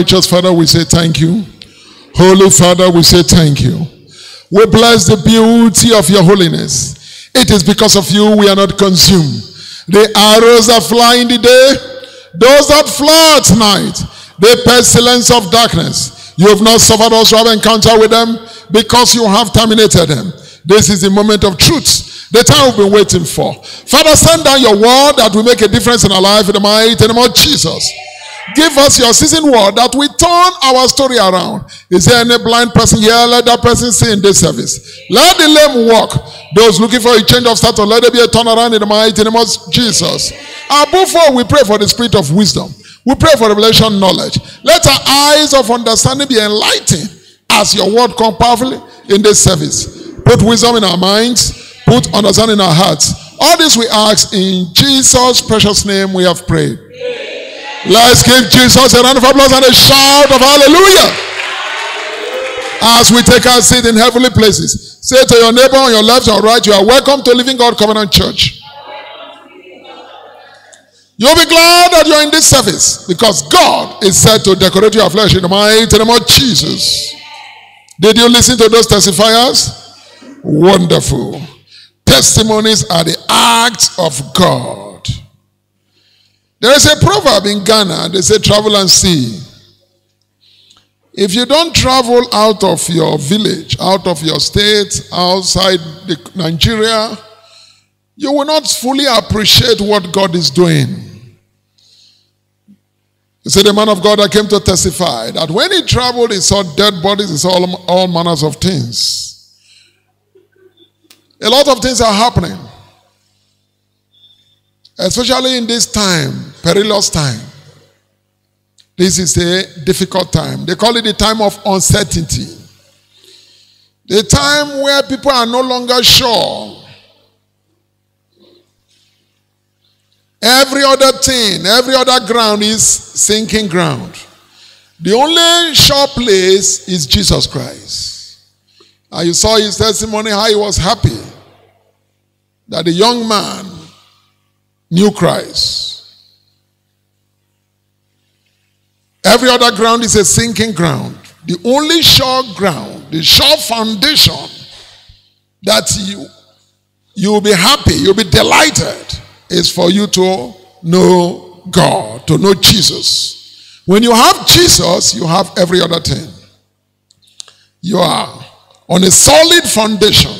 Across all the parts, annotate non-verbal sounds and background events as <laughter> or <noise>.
Righteous Father, we say thank you. Holy Father, we say thank you. We bless the beauty of your holiness. It is because of you we are not consumed. The arrows that fly in the day, those that fly at night, the pestilence of darkness. You have not suffered us to have encounter with them because you have terminated them. This is the moment of truth. The time we've been waiting for. Father, send down your word that will make a difference in our life in the mighty name of Jesus. Give us your season word that we turn our story around. Is there any blind person here? Let that person see in this service. Let the lame walk. Those looking for a change of status, let there be a turnaround in the mighty name of Jesus. Above all, we pray for the spirit of wisdom. We pray for revelation knowledge. Let our eyes of understanding be enlightened as your word come powerfully in this service. Put wisdom in our minds, put understanding in our hearts. All this we ask in Jesus' precious name we have prayed. Let's give Jesus a round of applause and a shout of hallelujah. As we take our seat in heavenly places, say to your neighbor on your left or right, you are welcome to Living God Covenant Church. You'll be glad that you're in this service because God is said to decorate your flesh in the mighty name of Jesus. Did you listen to those testifiers? Wonderful. Testimonies are the acts of God. There is a proverb in Ghana, they say travel and see. If you don't travel out of your village, out of your state, outside Nigeria, you will not fully appreciate what God is doing. You see, the man of God that came to testify that when he traveled, he saw dead bodies, he saw all, all manners of things. A lot of things are happening. Especially in this time, perilous time. This is a difficult time. They call it the time of uncertainty. The time where people are no longer sure. Every other thing, every other ground is sinking ground. The only sure place is Jesus Christ. And you saw his testimony how he was happy that the young man knew Christ. Every other ground is a sinking ground. The only sure ground, the sure foundation that you you will be happy, you'll be delighted is for you to know God, to know Jesus. When you have Jesus, you have every other thing. You are on a solid foundation.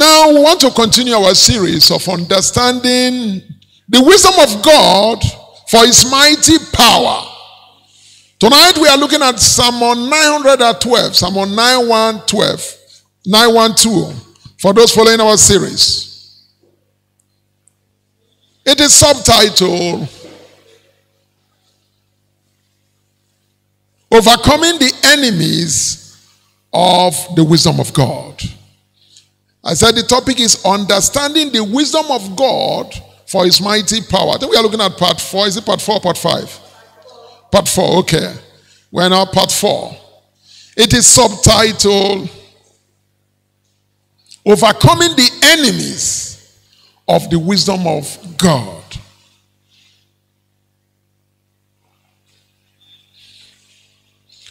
Now, we want to continue our series of understanding the wisdom of God for his mighty power. Tonight we are looking at Psalm 912, Psalm 9112, 912, for those following our series. It is subtitled Overcoming the Enemies of the Wisdom of God. I said the topic is understanding the wisdom of God for his mighty power. I think we are looking at part four. Is it part four part five? Part four, okay. We're now part four. It is subtitled Overcoming the Enemies of the Wisdom of God.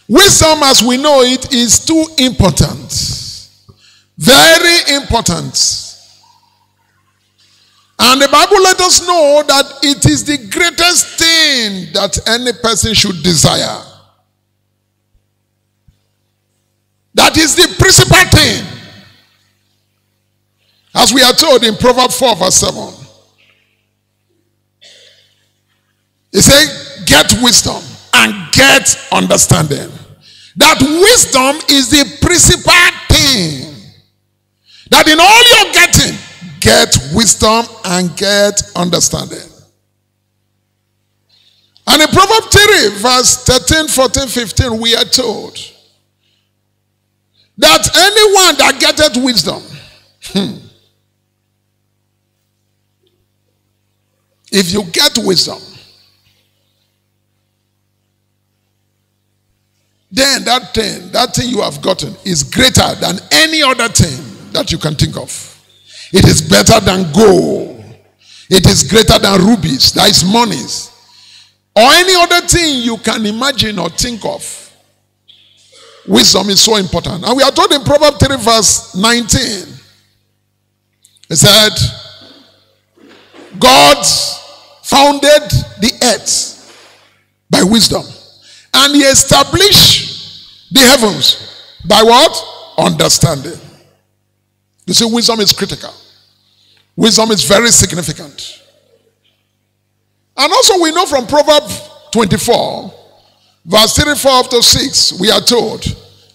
Wisdom, as we know it, is too important very important. And the Bible let us know that it is the greatest thing that any person should desire. That is the principal thing. As we are told in Proverbs 4, verse 7. He said, Get wisdom and get understanding. That wisdom is the principal thing. That in all you're getting, get wisdom and get understanding. And in Proverbs 3, verse 13, 14, 15, we are told that anyone that getteth wisdom, hmm, if you get wisdom, then that thing, that thing you have gotten is greater than any other thing that you can think of. It is better than gold. It is greater than rubies. That is monies. or any other thing you can imagine or think of. Wisdom is so important. And we are told in Proverbs 3, verse 19, it said, God founded the earth by wisdom, and he established the heavens by what? Understanding. You see, wisdom is critical. Wisdom is very significant. And also, we know from Proverbs 24, verse 34 to 6, we are told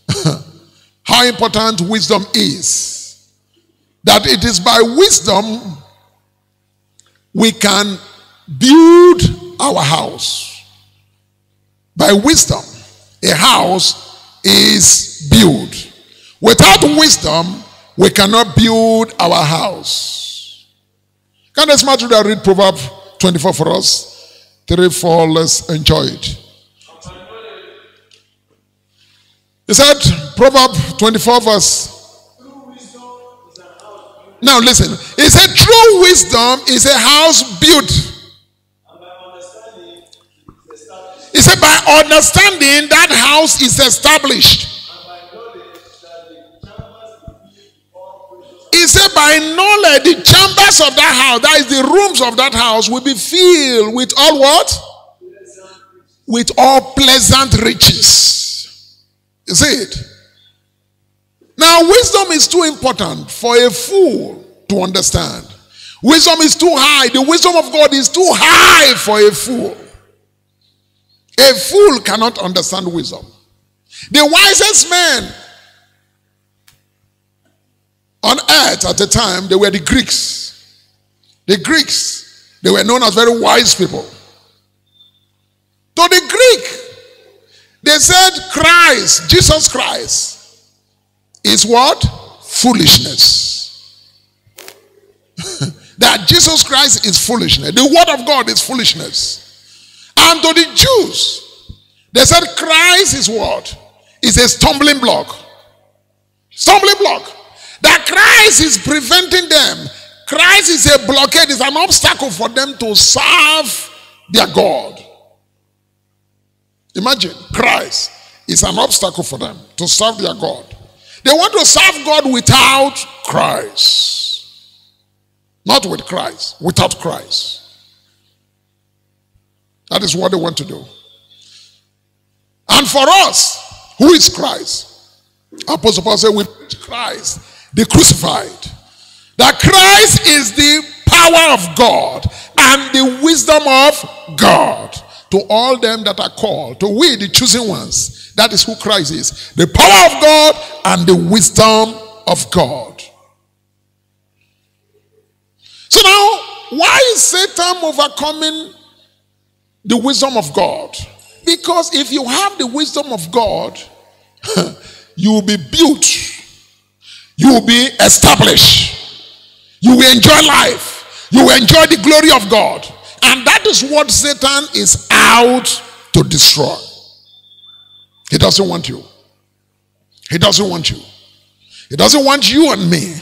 <laughs> how important wisdom is. That it is by wisdom we can build our house. By wisdom, a house is built. Without wisdom, we cannot build our house. Can the smart read Proverb 24 for us? 3, 4, let's enjoy it. He said, Proverb 24 verse. Now listen. He said, true wisdom is a house built. He said, by understanding, that house is established. He said, by knowledge, the chambers of that house, that is the rooms of that house, will be filled with all what? With all pleasant riches. Is it? Now, wisdom is too important for a fool to understand. Wisdom is too high. The wisdom of God is too high for a fool. A fool cannot understand wisdom. The wisest men on earth at the time, they were the Greeks. The Greeks, they were known as very wise people. To the Greek, they said Christ, Jesus Christ, is what? Foolishness. <laughs> that Jesus Christ is foolishness. The word of God is foolishness. And to the Jews, they said Christ is what? Is a stumbling block. Stumbling block. That Christ is preventing them. Christ is a blockade, is an obstacle for them to serve their God. Imagine, Christ is an obstacle for them to serve their God. They want to serve God without Christ. Not with Christ, without Christ. That is what they want to do. And for us, who is Christ? Apostle Paul said, preach Christ the crucified. That Christ is the power of God and the wisdom of God to all them that are called, to we, the chosen ones. That is who Christ is. The power of God and the wisdom of God. So now, why is Satan overcoming the wisdom of God? Because if you have the wisdom of God, <laughs> you will be built you will be established. You will enjoy life. You will enjoy the glory of God. And that is what Satan is out to destroy. He doesn't want you. He doesn't want you. He doesn't want you and me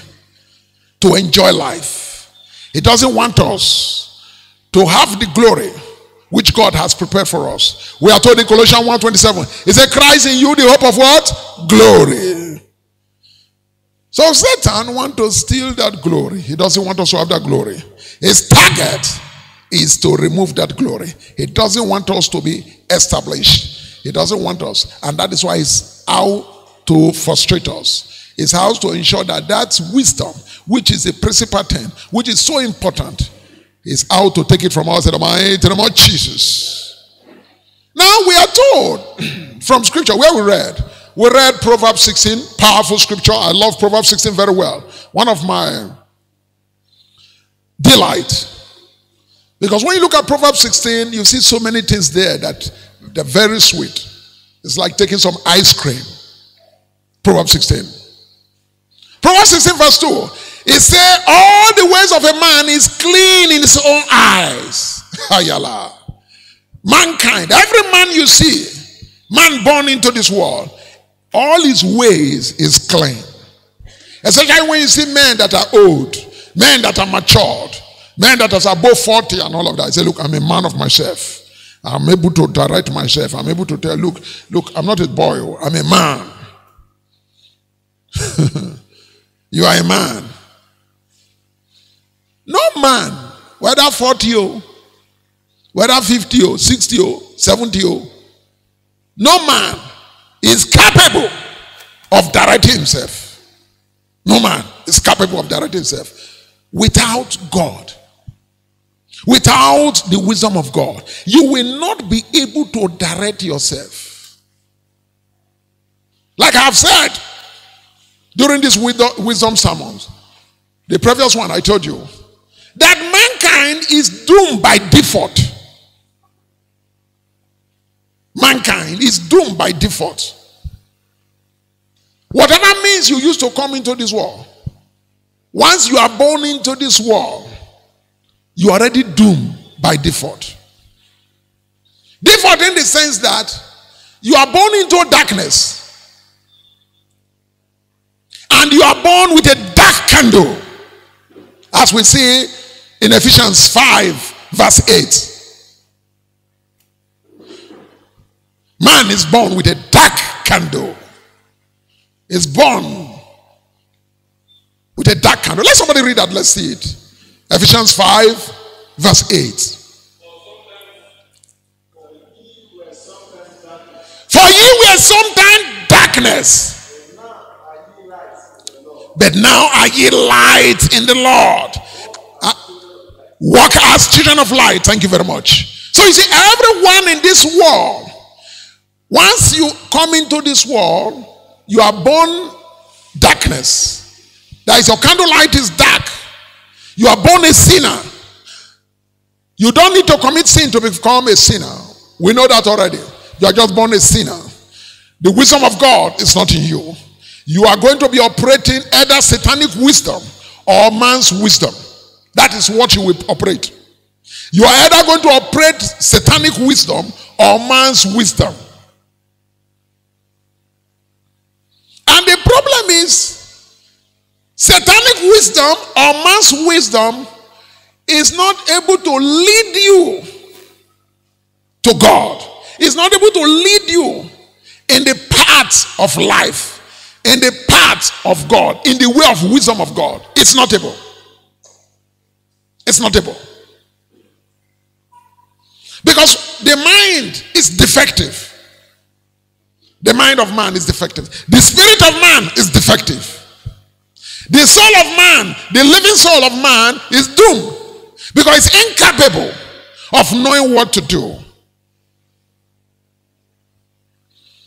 to enjoy life. He doesn't want us to have the glory which God has prepared for us. We are told in Colossians 1:27. He said, Christ in you, the hope of what? Glory. So Satan wants to steal that glory. He doesn't want us to have that glory. His target is to remove that glory. He doesn't want us to be established. He doesn't want us. And that is why he's out to frustrate us. It's how to ensure that that wisdom, which is a principal thing, which is so important, is out to take it from us in the in the of Jesus. Now we are told <clears throat> from scripture where we read we read Proverbs 16, powerful scripture. I love Proverbs 16 very well. One of my delight. Because when you look at Proverbs 16, you see so many things there that they're very sweet. It's like taking some ice cream. Proverbs 16. Proverbs 16, verse 2. It says, All the ways of a man is clean in his own eyes. <laughs> Ayala. Mankind, every man you see, man born into this world, all his ways is clean. Especially when you see men that are old, men that are matured, men that are above 40 and all of that. I say, look, I'm a man of myself. I'm able to direct myself. I'm able to tell, look, look, I'm not a boy, oh, I'm a man. <laughs> you are a man. No man, whether 40 or whether 50 or 60 or 70 or no man is capable of directing himself. No man is capable of directing himself without God. Without the wisdom of God, you will not be able to direct yourself. Like I've said during these wisdom sermons, the previous one I told you, that mankind is doomed by default. Mankind is doomed by default. Whatever means you used to come into this world, once you are born into this world, you are already doomed by default. Default in the sense that you are born into darkness. And you are born with a dark candle. As we see in Ephesians 5, verse 8. Man is born with a dark candle. Is born with a dark candle. Let somebody read that. Let's see it. Ephesians 5, verse 8. For ye were sometime darkness, but now are ye light in the Lord. Uh, walk as children of light. Thank you very much. So you see, everyone in this world, once you come into this world, you are born darkness. That is, your candlelight is dark. You are born a sinner. You don't need to commit sin to become a sinner. We know that already. You are just born a sinner. The wisdom of God is not in you. You are going to be operating either satanic wisdom or man's wisdom. That is what you will operate. You are either going to operate satanic wisdom or man's wisdom. And the problem is Satanic wisdom or man's wisdom is not able to lead you to God. It's not able to lead you in the paths of life, in the paths of God, in the way of wisdom of God. It's not able. It's not able. Because the mind is defective. The mind of man is defective. The spirit of man is defective. The soul of man, the living soul of man, is doomed because it's incapable of knowing what to do.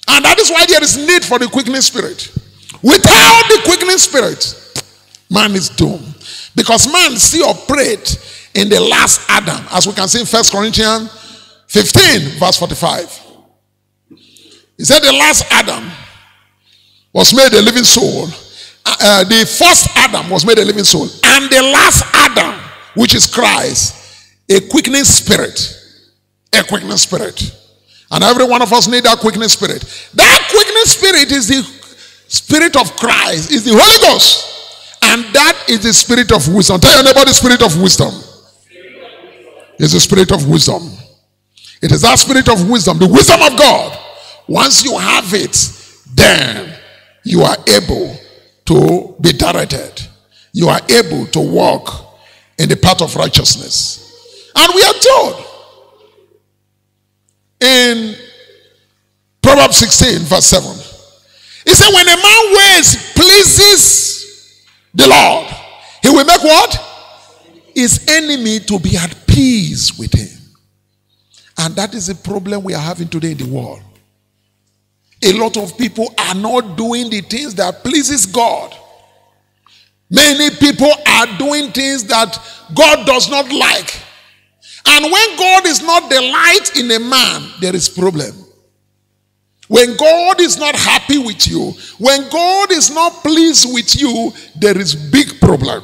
And that is why there is need for the quickening spirit. Without the quickening spirit, man is doomed. Because man still operate in the last Adam, as we can see in First Corinthians 15, verse 45. He said the last Adam was made a living soul uh, uh, the first Adam was made a living soul, and the last Adam, which is Christ, a quickening spirit. A quickening spirit. And every one of us need that quickening spirit. That quickening spirit is the spirit of Christ, is the Holy Ghost. And that is the spirit of wisdom. Tell your the spirit of wisdom. It's the spirit of wisdom. It is that spirit of wisdom, the wisdom of God. Once you have it, then you are able to be directed. You are able to walk in the path of righteousness. And we are told in Proverbs 16, verse 7. He said, When a man ways pleases the Lord, he will make what? His enemy to be at peace with him. And that is the problem we are having today in the world a lot of people are not doing the things that pleases God. Many people are doing things that God does not like. And when God is not the light in a man, there is problem. When God is not happy with you, when God is not pleased with you, there is big problem.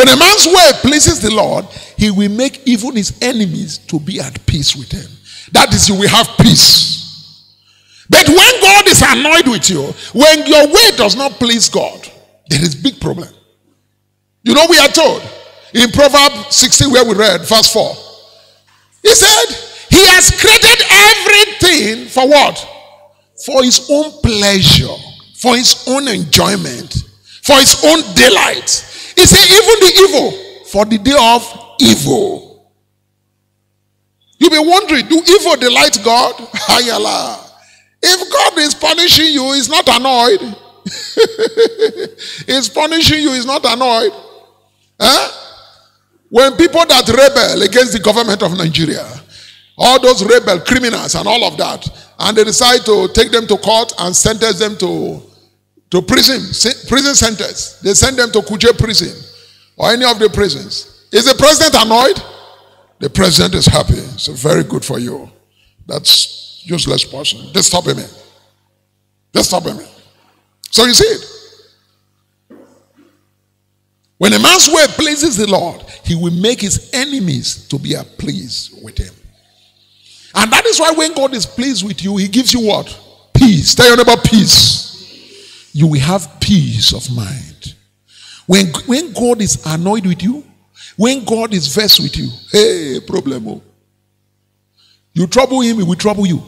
When a man's way pleases the Lord, he will make even his enemies to be at peace with him. That is, you will have peace. But when God is annoyed with you, when your way does not please God, there is big problem. You know, we are told In Proverbs 16, where we read, verse 4. He said, He has created everything for what? For his own pleasure, for his own enjoyment, for his own delight. He said, even the evil, for the day of evil. You'll be wondering, do evil delight God? <laughs> If God is punishing you, he's not annoyed. <laughs> he's punishing you, he's not annoyed. Huh? When people that rebel against the government of Nigeria, all those rebel criminals and all of that, and they decide to take them to court and sentence them to, to prison, prison centers. They send them to Kuje prison or any of the prisons. Is the president annoyed? The president is happy. It's very good for you. That's useless person. Him. Just stop him. So you see it. When a man's way pleases the Lord, he will make his enemies to be pleased with him. And that is why when God is pleased with you, he gives you what? Peace. Tell your neighbor peace. You will have peace of mind. When, when God is annoyed with you, when God is vexed with you, hey, problemo. Oh. You trouble him, he will trouble you.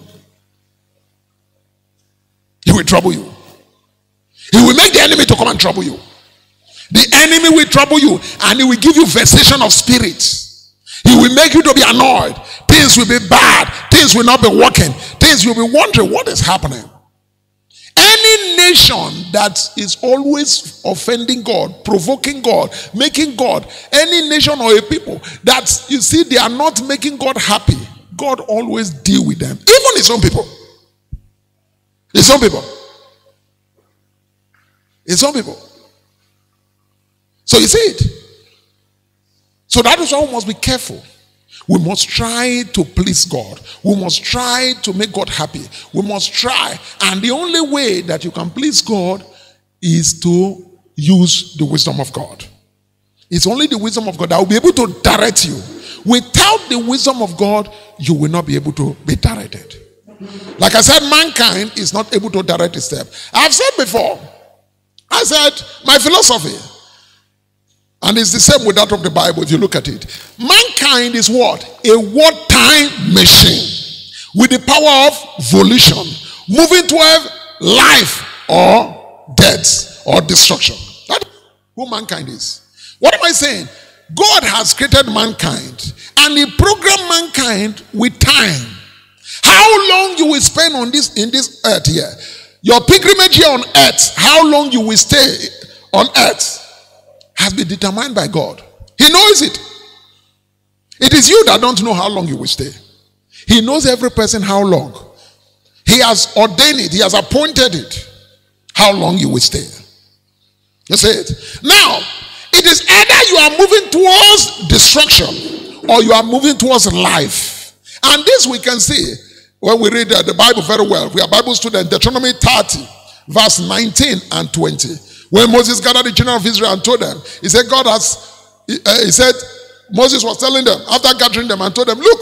He will trouble you. He will make the enemy to come and trouble you. The enemy will trouble you and he will give you vexation of spirit. He will make you to be annoyed. Things will be bad. Things will not be working. Things will be wondering what is happening. Any nation that is always offending God, provoking God, making God, any nation or a people that you see they are not making God happy, God always deal with them. Even his own people. His own people. His own people. So you see it. So that is why we must be careful. We must try to please God. We must try to make God happy. We must try. And the only way that you can please God is to use the wisdom of God. It's only the wisdom of God that will be able to direct you. Without the wisdom of God, you will not be able to be directed. Like I said, mankind is not able to direct itself. I've said before, I said, my philosophy and it's the same with that of the Bible if you look at it. Mankind is what? A wartime machine with the power of volition, moving toward life or death or destruction. That's who mankind is. What am I saying? God has created mankind and he programmed mankind with time. How long you will spend on this in this earth here? Your pilgrimage here on earth, how long you will stay on earth? Has been determined by God. He knows it. It is you that don't know how long you will stay. He knows every person how long. He has ordained it, He has appointed it, how long you will stay. You see it? Now, it is either you are moving towards destruction or you are moving towards life. And this we can see when we read uh, the Bible very well. We are Bible students, Deuteronomy 30, verse 19 and 20. When Moses gathered the children of Israel and told them, he said, God has, he, uh, he said, Moses was telling them, after gathering them and told them, look,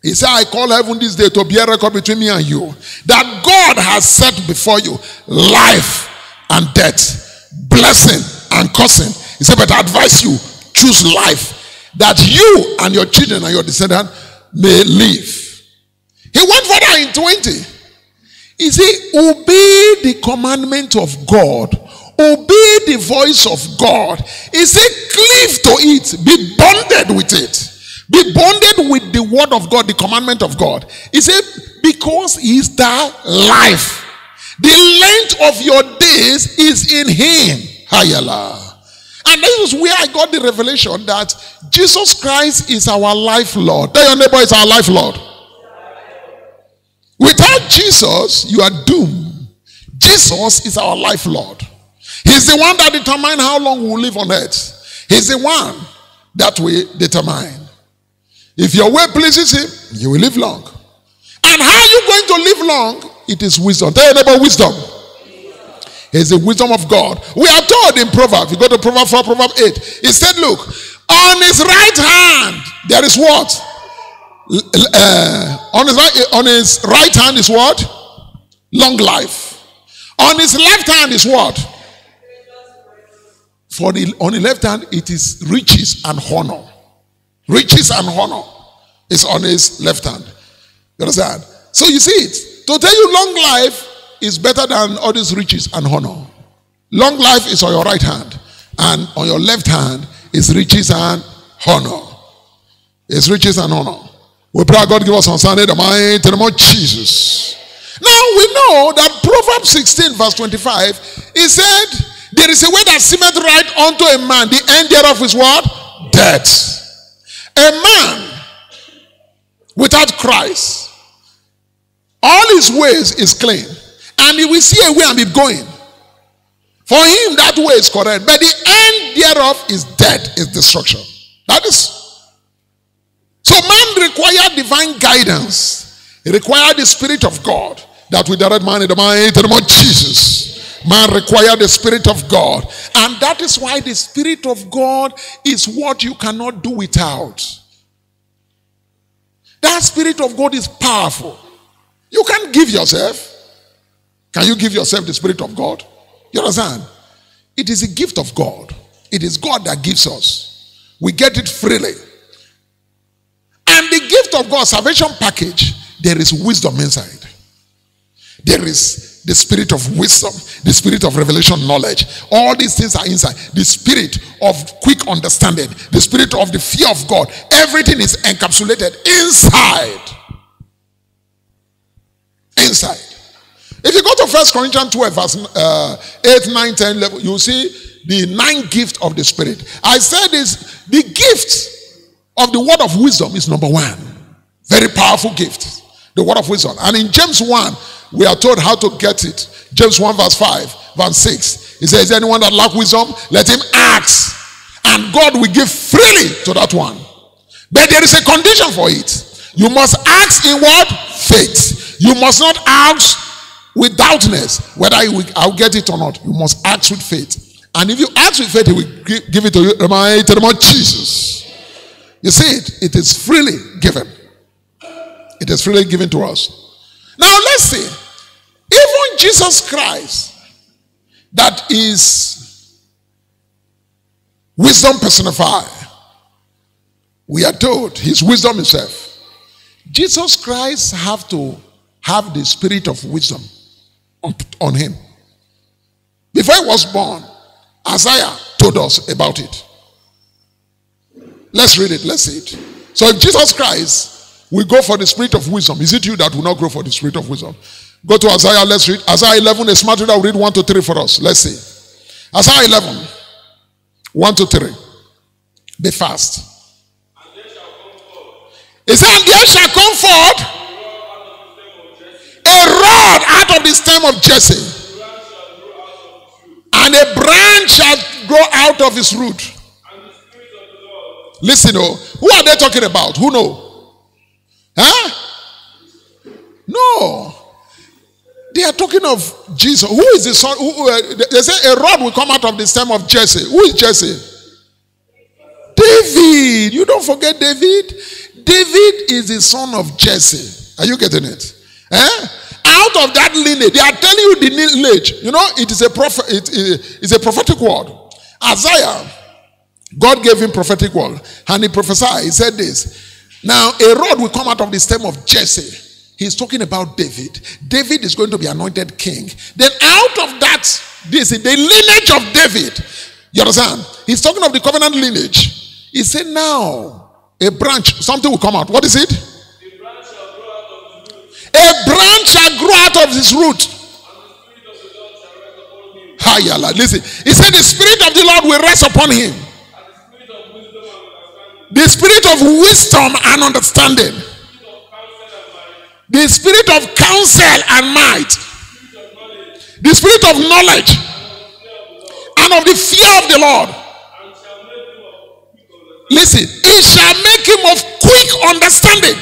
he said, I call heaven this day to be a record between me and you. That God has set before you life and death, blessing and cursing. He said, but I advise you, choose life, that you and your children and your descendants may live. He went further in 20. He said, obey the commandment of God Obey the voice of God. He said, cleave to it, be bonded with it. Be bonded with the word of God, the commandment of God. He said, because he's the life. The length of your days is in him. Hayala. And this is where I got the revelation that Jesus Christ is our life Lord. Tell your neighbor it's our life Lord. Without Jesus, you are doomed. Jesus is our life Lord. He's the one that determines how long we'll live on earth. He's the one that we determine. If your way pleases him, you will live long. And how are you going to live long? It is wisdom. Tell your neighbor wisdom. It's the wisdom of God. We are told in Proverbs, you go to Proverbs 4, Proverbs 8. He said, Look, on his right hand, there is what? Uh, on, his right, on his right hand is what? Long life. On his left hand is what? For the on the left hand, it is riches and honor. Riches and honor is on his left hand. You understand? So you see it. To tell you long life is better than all these riches and honor. Long life is on your right hand, and on your left hand is riches and honor. It's riches and honor. We pray God give us understanding the mighty name of Jesus. Now we know that Proverbs 16, verse 25, he said, There is a way that seemeth right unto a man, the end thereof is what? Death. A man without Christ, all his ways is clean, and he will see a way and be going. For him, that way is correct, but the end thereof is death, is destruction. That is. So man require divine guidance. He require the Spirit of God that will direct man in the mighty name of Jesus. Man require the Spirit of God. And that is why the Spirit of God is what you cannot do without. That Spirit of God is powerful. You can't give yourself. Can you give yourself the Spirit of God? You understand? It is a gift of God. It is God that gives us. We get it freely. And the gift of God, salvation package, there is wisdom inside. There is the spirit of wisdom, the spirit of revelation knowledge. All these things are inside. The spirit of quick understanding, the spirit of the fear of God. Everything is encapsulated inside. Inside. If you go to First Corinthians 12, verse uh, 8, 9, 10, 11, you see the nine gift of the Spirit. I said this the gift of the word of wisdom is number one. Very powerful gift. The word of wisdom. And in James 1, we are told how to get it. James 1, verse 5, verse 6. He says, Anyone that lack wisdom, let him ask. And God will give freely to that one. But there is a condition for it. You must ask in what? Faith. You must not ask with doubtness whether I'll get it or not. You must ask with faith. And if you ask with faith, he will give it to you. Remind the Jesus. You see it? It is freely given. It is freely given to us. Now let's see. Even Jesus Christ, that is wisdom personified, we are told his wisdom himself. Jesus Christ have to have the spirit of wisdom on him. Before he was born, Isaiah told us about it. Let's read it. Let's see it. So if Jesus Christ will go for the spirit of wisdom, is it you that will not go for the spirit of wisdom? Go to Isaiah, let's read. Isaiah 11, a smart reader will read 1 to 3 for us. Let's see. Isaiah 11, 1 to 3. Be fast. He said, And there shall come forth a rod out of the stem of Jesse, and a branch shall grow out of his root. Listen, oh, who are they talking about? Who know? Huh? No. They are talking of Jesus. Who is the son? Who, uh, they say a rod will come out of the stem of Jesse. Who is Jesse? David. You don't forget David. David is the son of Jesse. Are you getting it? Eh? Out of that lineage, they are telling you the lineage. You know, it is a prophet. It is a prophetic word. Isaiah, God gave him prophetic word, and he prophesied. He said this. Now a rod will come out of the stem of Jesse. He's talking about David. David is going to be anointed king. Then out of that, this is the lineage of David. You understand? He's talking of the covenant lineage. He said, now a branch, something will come out. What is it? A branch shall grow out of his root. Hayala. Listen. He said, The spirit of the Lord will rest upon him. The spirit of wisdom and understanding. The spirit of counsel and might. The spirit of knowledge and of the fear of the Lord. Listen, it shall make him of quick understanding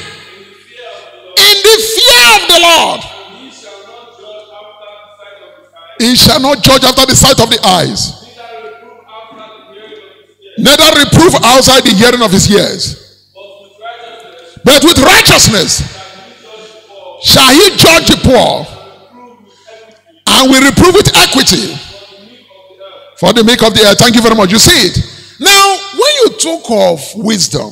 in the fear of the Lord. He shall not judge after the sight of the eyes, neither reprove outside the hearing of his ears. But with righteousness shall he judge the poor, and will reprove with equity For the make of the earth. Thank you very much. You see it. Now, when you talk of wisdom,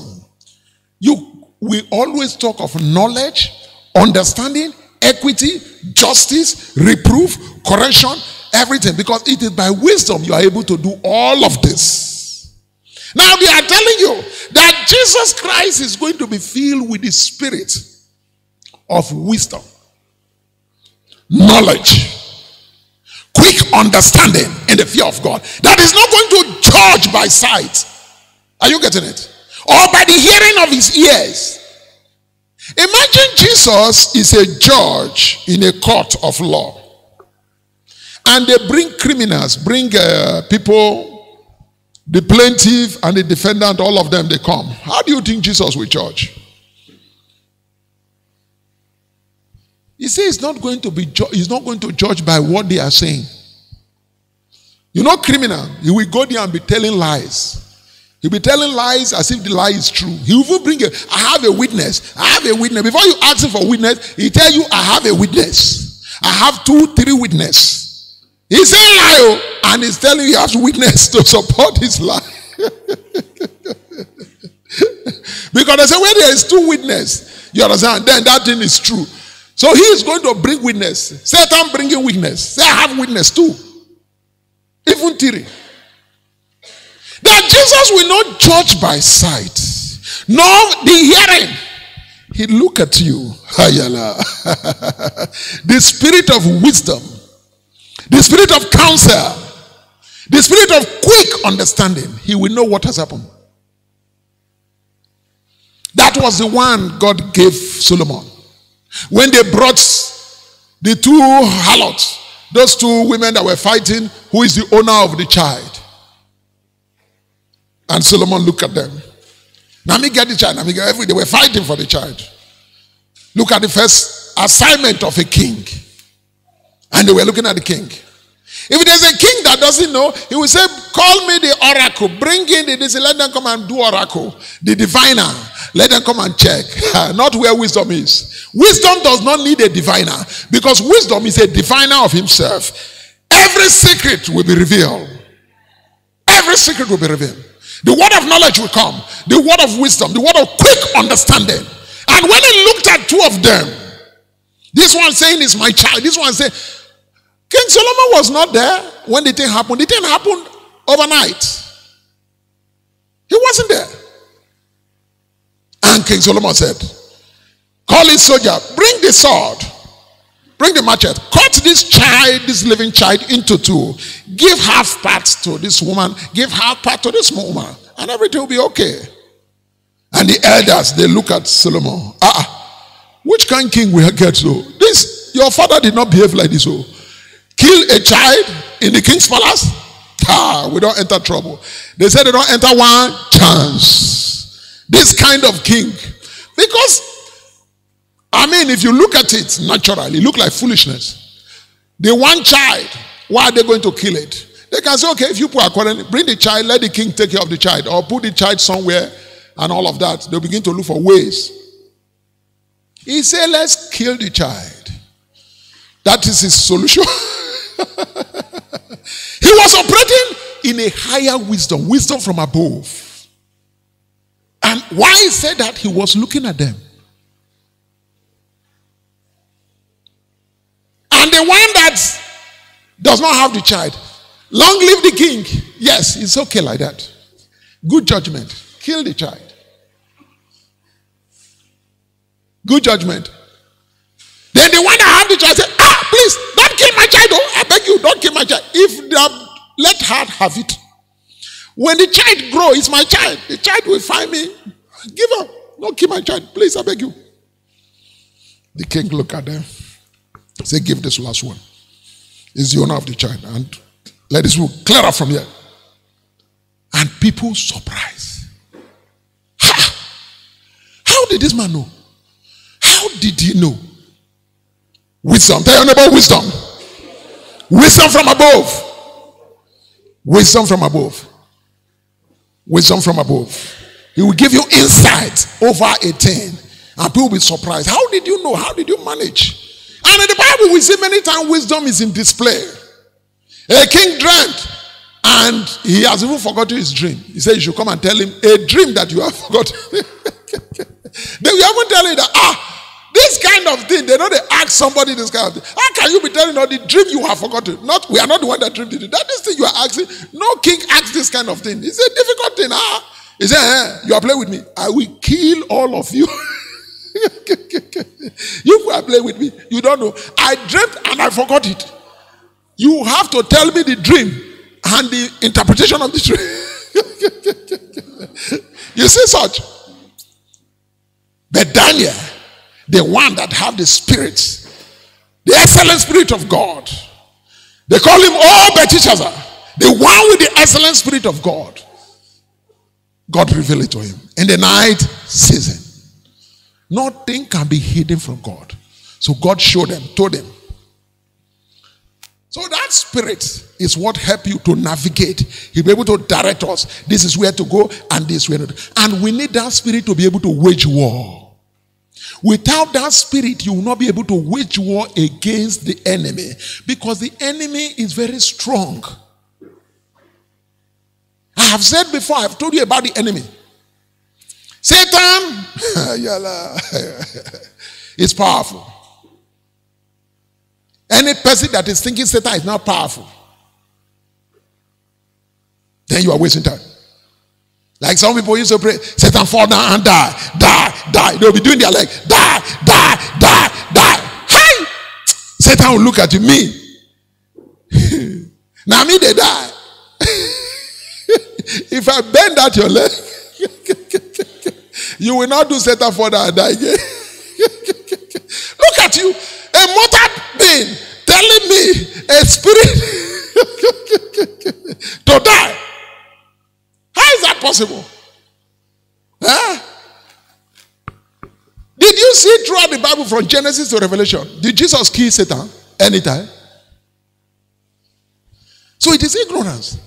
you we always talk of knowledge, understanding, equity, justice, reproof, correction, everything. Because it is by wisdom you are able to do all of this. Now they are telling you that Jesus Christ is going to be filled with the spirit of wisdom, knowledge, quick understanding in the fear of God. That is not going to judge by sight. Are you getting it? Or by the hearing of his ears. Imagine Jesus is a judge in a court of law. And they bring criminals, bring uh, people, the plaintiff and the defendant, all of them, they come. How do you think Jesus will judge? He says he's not going to be he's not going to judge by what they are saying. You know, criminal, he will go there and be telling lies. He'll be telling lies as if the lie is true. He will bring a, I have a witness. I have a witness. Before you ask him for witness, he tell you, I have a witness. I have two, three witness. He's saying lie, oh, and he's telling you he has witness to support his lie. <laughs> because they say, when there is two witness, you understand, then that thing is true. So he is going to bring witness. Satan bringing witness. Say, I have witness too. Even three. That Jesus will not judge by sight, nor the hearing. He look at you. <laughs> the spirit of wisdom, the spirit of counsel, the spirit of quick understanding. He will know what has happened. That was the one God gave Solomon. When they brought the two harlots, those two women that were fighting, who is the owner of the child? And Solomon looked at them. Now me get the child. Now me get they were fighting for the child. Look at the first assignment of a king. And they were looking at the king. If there's a king that doesn't know, he will say, Call me the oracle. Bring in the this, let them come and do oracle. The diviner. Let them come and check. <laughs> not where wisdom is. Wisdom does not need a diviner because wisdom is a diviner of himself. Every secret will be revealed. Every secret will be revealed. The word of knowledge will come, the word of wisdom, the word of quick understanding. And when he looked at two of them, this one saying is my child, this one saying, King Solomon was not there when the thing happened. The thing happened overnight. He wasn't there. And King Solomon said, Call his soldier, bring the sword, bring the machete, cut this child, this living child, into two. Give half part to this woman, give half part to this woman, and everything will be okay. And the elders, they look at Solomon. Ah, which kind king will I get so? This, your father did not behave like this. Oh, kill a child in the king's palace? Ah, we don't enter trouble. They said they don't enter one chance. This kind of king. Because I mean, if you look at it naturally, it look like foolishness. The one child, why are they going to kill it? They can say, okay, if you put accordingly, bring the child, let the king take care of the child, or put the child somewhere and all of that. They'll begin to look for ways. He said, let's kill the child. That is his solution. <laughs> <laughs> he was operating in a higher wisdom, wisdom from above. And why he said that, he was looking at them. And the one that does not have the child, long live the king. Yes, it's okay like that. Good judgment. Kill the child. Good judgment. Then the one that have the child say, ah, please, don't kill my child. You, don't kill my child. If they let her have it. When the child grow, it's my child. The child will find me. Give up. Don't kill my child. Please, I beg you. The king look at them. Say, give this last one. Is the owner of the child. And let this one clear up from here. And people surprise. Ha! How did this man know? How did he know? Wisdom. Tell your neighbor wisdom. Wisdom from above. Wisdom from above. Wisdom from above. He will give you insight over a thing. And people will be surprised. How did you know? How did you manage? And in the Bible, we see many times wisdom is in display. A king dreamt And he has even forgotten his dream. He said, You should come and tell him a dream that you have <laughs> forgotten. <laughs> they will even tell him that, ah, this kind of thing, they know they ask somebody this kind of thing. How can you be telling all the dream you have forgotten? Not we are not the one that dreamed it. That is thing you are asking. No king asks this kind of thing. It's a difficult thing. Ah, he said, eh, you are playing with me. I will kill all of you. <laughs> you are playing with me. You don't know. I dreamt and I forgot it. You have to tell me the dream and the interpretation of the dream. <laughs> you see such. But Daniel, the one that have the spirit, the excellent spirit of God, they call him Oh Belteshazzar, the one with the excellent spirit of God. God revealed it to him in the night season. Nothing can be hidden from God. So God showed them, told them, so that spirit is what help you to navigate. He'll be able to direct us. This is where to go and this where to And we need that spirit to be able to wage war. Without that spirit, you will not be able to wage war against the enemy because the enemy is very strong. I have said before, I've told you about the enemy. Satan <laughs> <laughs> is powerful. Any person that is thinking Satan is not powerful, then you are wasting time. Like some people used to pray, Satan fall down and die, die, die. They'll be doing their leg, die, die, die, die. Hey! Satan will look at you, me. <laughs> now me they die. <laughs> if I bend out your leg, <laughs> you will not do Satan fall down and die again. look at you, a mortal being telling me a spirit to die. Is that possible? Huh? Did you see throughout the Bible from Genesis to Revelation? Did Jesus kill Satan anytime? So it is ignorance.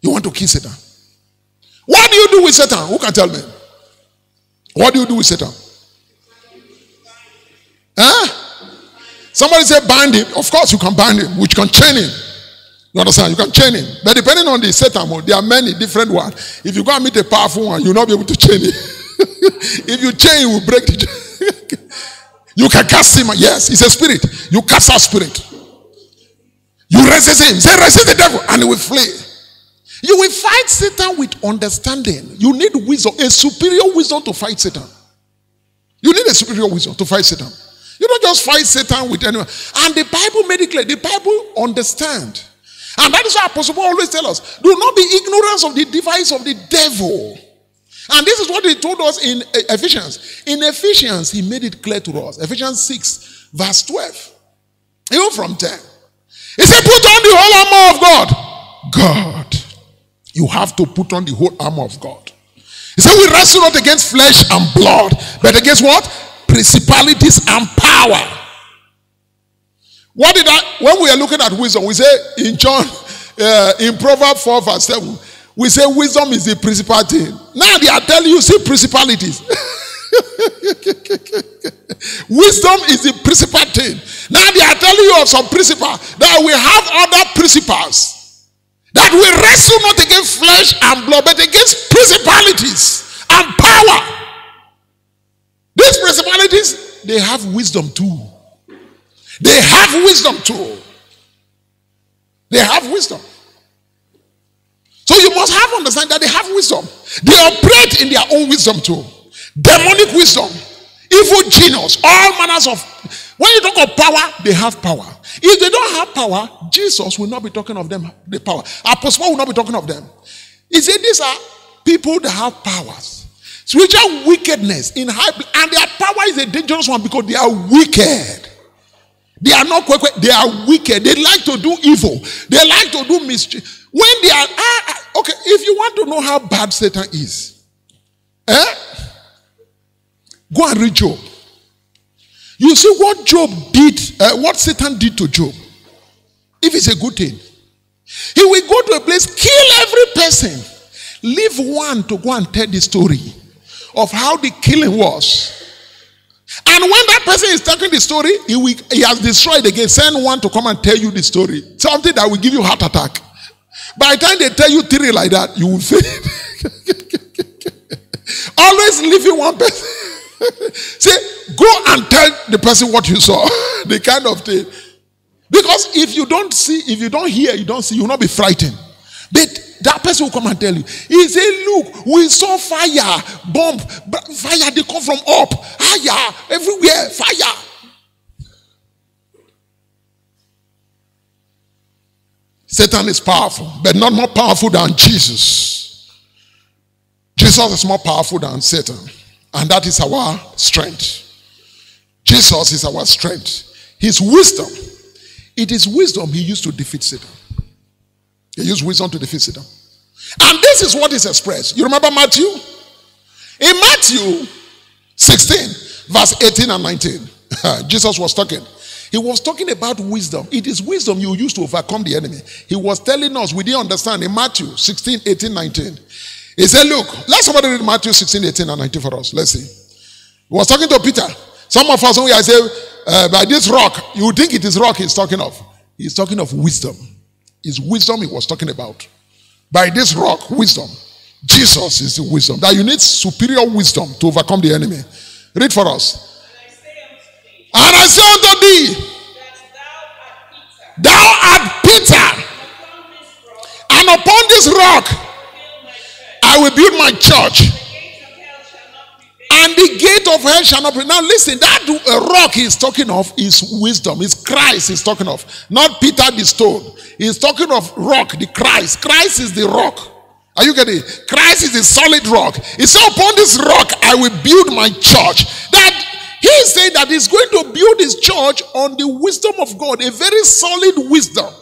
You want to kill Satan. What do you do with Satan? Who can tell me? What do you do with Satan? Huh? Somebody say bind him. Of course, you can bind him, which can chain him. You understand? You can chain him. But depending on the Satan mode, there are many different ones. If you go and meet a powerful one, you'll not be able to chain him. <laughs> if you chain, you will break chain. <laughs> you can cast him. Yes, it's a spirit. You cast out spirit. You resist him. Say, resist the devil, and he will flee. You will fight Satan with understanding. You need wisdom, a superior wisdom to fight Satan. You need a superior wisdom to fight Satan. You don't just fight Satan with anyone. And the Bible made it clear. The Bible understand. And that is why Apostle Paul always tell us, do not be ignorant of the device of the devil. And this is what he told us in uh, Ephesians. In Ephesians, he made it clear to us. Ephesians 6, verse 12. Even from 10. He said, put on the whole armor of God. God. You have to put on the whole armor of God. He said, we wrestle not against flesh and blood, but against what? Principalities and power. What did I, when we are looking at wisdom, we say in John, uh, <laughs> in Proverbs 4, verse 7, we say wisdom is the principal thing. Now they are telling you, see principalities. <laughs> wisdom is the principal thing. Now they are telling you of some principle that we have other principles. That we wrestle not against flesh and blood, but against principalities and power. These principalities, they have wisdom too. They have wisdom too. They have wisdom. So you must have understand that they have wisdom. They operate in their own wisdom too. Demonic wisdom, evil genius, all manners of. When you talk of power, they have power. If they don't have power, Jesus will not be talking of them, the power. Apostle will not be talking of them. He said these are people that have powers. Spiritual wickedness in high, and their power is a dangerous one because they are wicked. They are not quick, they are wicked. They like to do evil. They like to do mischief. When they are ah, ah, okay, if you want to know how bad Satan is, eh? Go and read Job. You see what Job did, uh, what Satan did to Job. If it's a good thing, he will go to a place, kill every person, leave one to go and tell the story of how the killing was. And when that person is telling the story, he, will, he has destroyed again. Send one to come and tell you the story. Something that will give you heart attack. By the time they tell you three like that, you will <laughs> faint. Always leave leaving one person. <laughs> Say, go and tell the person what you saw. <laughs> the kind of thing. Because if you don't see, if you don't hear, you don't see, you will not be frightened. But that person will come and tell you. He say, Look, we saw fire, bomb, fire, they come from up, fire, everywhere, fire. Satan is powerful, but not more powerful than Jesus. Jesus is more powerful than Satan, and that is our strength. Jesus is our strength. His wisdom, it is wisdom he used to defeat Satan. He used wisdom to defeat Satan. And this is what is expressed. You remember Matthew? In Matthew 16, verse 18 and 19, <laughs> Jesus was talking. He was talking about wisdom. It is wisdom you use to overcome the enemy. He was telling us, we didn't understand in Matthew 16, 18, 19. He said, Look, let somebody read Matthew 16, 18, and 19 for us. Let's see. He was talking to Peter. Some of us, when I say, uh, by this rock, you think it is rock he's talking of. He's talking of wisdom. It's wisdom he was talking about. By this rock, wisdom. Jesus is the wisdom. That you need superior wisdom to overcome the enemy. Read for us. And I say unto thee, thou art Peter, and upon this rock I will build my church. And the gate of hell shall not be. Now listen, that rock he's talking of is wisdom. It's Christ he's talking of. Not Peter the stone. He's talking of rock, the Christ. Christ is the rock. Are you getting it? Christ is the solid rock. He said, Upon this rock I will build my church. That he said that he's going to build his church on the wisdom of God, a very solid wisdom.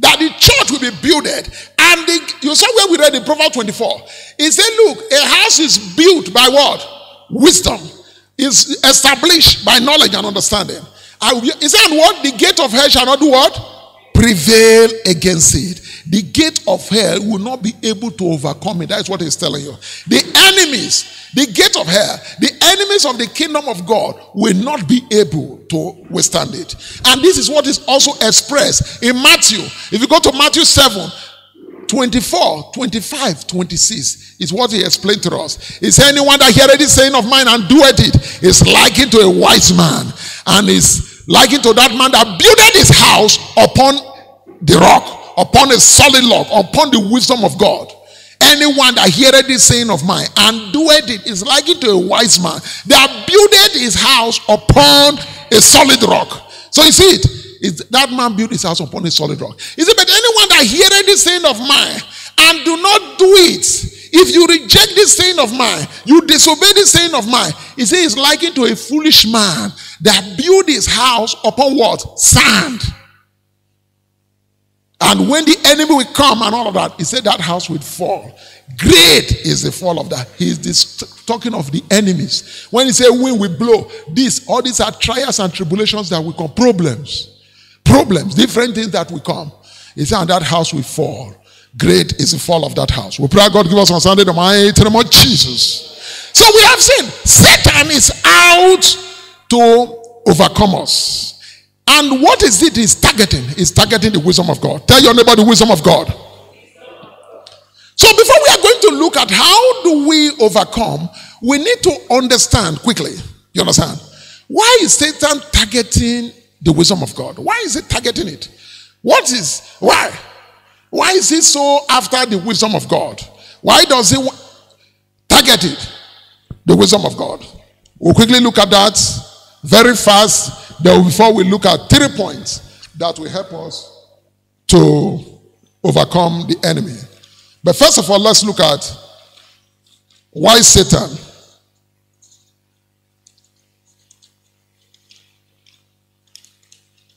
That the church will be builded. And the, you saw where we read in Proverbs 24. He said, Look, a house is built by what? Wisdom. Is established by knowledge and understanding. I will be, he said, What? The gate of hell shall not do what? Prevail against it the gate of hell will not be able to overcome it. That's what he's telling you. The enemies, the gate of hell, the enemies of the kingdom of God will not be able to withstand it. And this is what is also expressed in Matthew. If you go to Matthew 7, 24, 25, 26 is what he explained to us. Is anyone that heareth this saying of mine and doeth it is likened to a wise man and is likened to that man that builded his house upon the rock upon a solid rock, upon the wisdom of God. Anyone that heareth this saying of mine and doeth it is like it to a wise man that builded his house upon a solid rock. So you see it. Is that man built his house upon a solid rock. Is it but anyone that heareth this saying of mine and do not do it, if you reject this saying of mine, you disobey this saying of mine, he says it's likened to a foolish man that built his house upon what? Sand. And when the enemy will come and all of that, he said that house will fall. Great is the fall of that. He's this, talking of the enemies. When he said wind will blow, this, all these are trials and tribulations that will come. Problems. Problems, different things that will come. He said, that house will fall. Great is the fall of that house. We pray God give us on Sunday the mighty name of Jesus. So we have seen Satan is out to overcome us. And what is it he's targeting? He's targeting the wisdom of God. Tell your neighbor the wisdom of God. So before we are going to look at how do we overcome, we need to understand quickly. You understand? Why is Satan targeting the wisdom of God? Why is it targeting it? What is why? Why is he so after the wisdom of God? Why does he target it? The wisdom of God. We'll quickly look at that very fast before we look at three points that will help us to overcome the enemy. But first of all, let's look at why Satan.